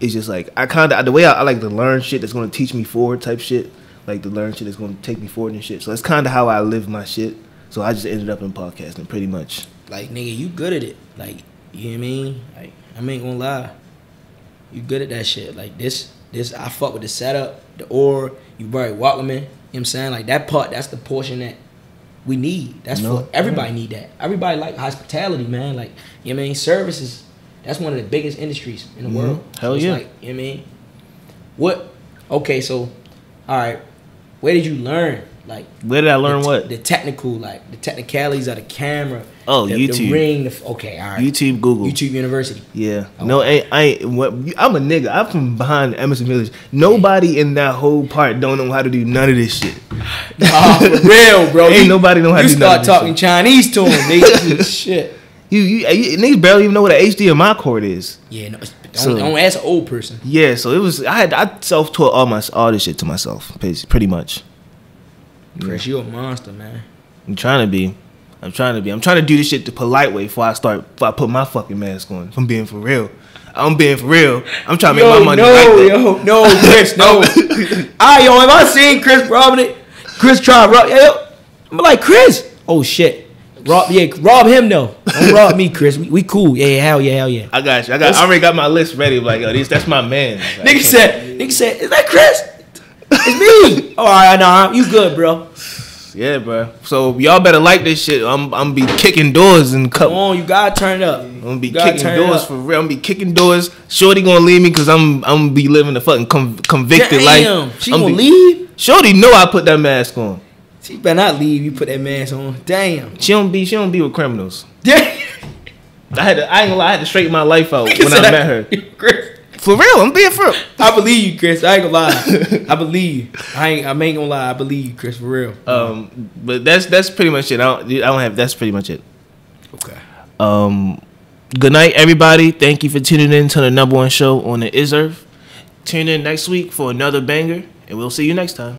[SPEAKER 1] it's just like I kind of the way I, I like to learn shit that's going to teach me forward type shit. Like to learn shit that's going to take me forward and shit. So that's kind of how I live my shit. So I just ended up in podcasting pretty much.
[SPEAKER 2] like nigga, you good at it. Like, you know what I mean? Like, I ain't gonna lie. You good at that shit. Like this, this I fuck with the setup, the or you very welcoming. You know what I'm saying? Like that part, that's the portion that we need. That's
[SPEAKER 1] No.
[SPEAKER 2] for everybody need that. Everybody like hospitality, man. Like, you know what I mean? Services. That's one of the biggest industries in the
[SPEAKER 1] Mhm.
[SPEAKER 2] world.
[SPEAKER 1] Hell
[SPEAKER 2] it's
[SPEAKER 1] yeah.
[SPEAKER 2] Like, you know what I mean? What? Okay, so, all right. Where did you learn? Like,
[SPEAKER 1] Where did I learn
[SPEAKER 2] the,
[SPEAKER 1] what?
[SPEAKER 2] The technical, like the technicalities of the camera.
[SPEAKER 1] Oh,
[SPEAKER 2] the,
[SPEAKER 1] YouTube.
[SPEAKER 2] The ring. The, okay, all right.
[SPEAKER 1] YouTube, Google.
[SPEAKER 2] YouTube University.
[SPEAKER 1] Yeah.
[SPEAKER 2] Oh.
[SPEAKER 1] No, I ain't, I what, I'm a nigga. I'm from behind Emerson Village. Nobody in that whole part don't know how to do none of this shit.
[SPEAKER 2] Nah, for real, bro.
[SPEAKER 1] Ain't
[SPEAKER 2] You-
[SPEAKER 1] nobody know how to do none of
[SPEAKER 2] start
[SPEAKER 1] this
[SPEAKER 2] talking
[SPEAKER 1] shit.
[SPEAKER 2] Chinese to them. They shit.
[SPEAKER 1] You, you, you niggas barely even know what an HDMI cord is.
[SPEAKER 2] Yeah, no, don't,
[SPEAKER 1] So-
[SPEAKER 2] don't ask an old person.
[SPEAKER 1] Yeah, so it was. I had I self taught all my all this shit to myself, pretty pretty much.
[SPEAKER 2] Chris, you a monster, man.
[SPEAKER 1] I'm trying to be. I'm trying to be. I'm trying to do this shit the polite way before I start. Before I put my fucking mask on. If I'm being for real. I'm being for real. I'm trying to make my money
[SPEAKER 2] no,
[SPEAKER 1] that.
[SPEAKER 2] yo, no, Chris, no. I yo, if I seen Chris robbing it, Chris try to rob, yo, I'm like Chris. Oh shit, rob, yeah, rob him though. Don't rob me, Chris. We, we cool. Yeah, hell yeah, hell yeah.
[SPEAKER 1] I got you. I got. I already got my list ready. Like, yo, this that's my man. Like,
[SPEAKER 2] Nigga said, nigga said, is that Chris? It's me. All right, nah, you good, bro.
[SPEAKER 1] Yeah, bro. So y'all better like this shit. I'm I'm be kicking doors and
[SPEAKER 2] Come
[SPEAKER 1] cut.
[SPEAKER 2] on, you gotta turn it up.
[SPEAKER 1] I'm gonna be kicking doors for real. I'm gonna be kicking doors. Shorty gonna leave me because I'm I'm gonna be living a fucking com- convicted
[SPEAKER 2] Damn,
[SPEAKER 1] life.
[SPEAKER 2] she
[SPEAKER 1] I'm
[SPEAKER 2] gonna
[SPEAKER 1] be-
[SPEAKER 2] leave?
[SPEAKER 1] Shorty know I put that mask on.
[SPEAKER 2] She better not leave. You put that mask on. Damn.
[SPEAKER 1] She don't be she don't be with criminals.
[SPEAKER 2] Damn.
[SPEAKER 1] I had to, I ain't gonna lie, I had to straighten my life out when I met her.
[SPEAKER 2] Chris,
[SPEAKER 1] For real, I'm being for real.
[SPEAKER 2] I believe you, Chris. I ain't gonna lie. I believe you. I ain't. I ain't gonna lie. I believe you, Chris, for real.
[SPEAKER 1] Um, but that's that's pretty much it. I don't I don't have that's pretty much it.
[SPEAKER 2] Okay.
[SPEAKER 1] Um, good night, everybody. Thank you for tuning in to the number one show on the Is Earth. Tune in next week for another banger, and we'll see you next time.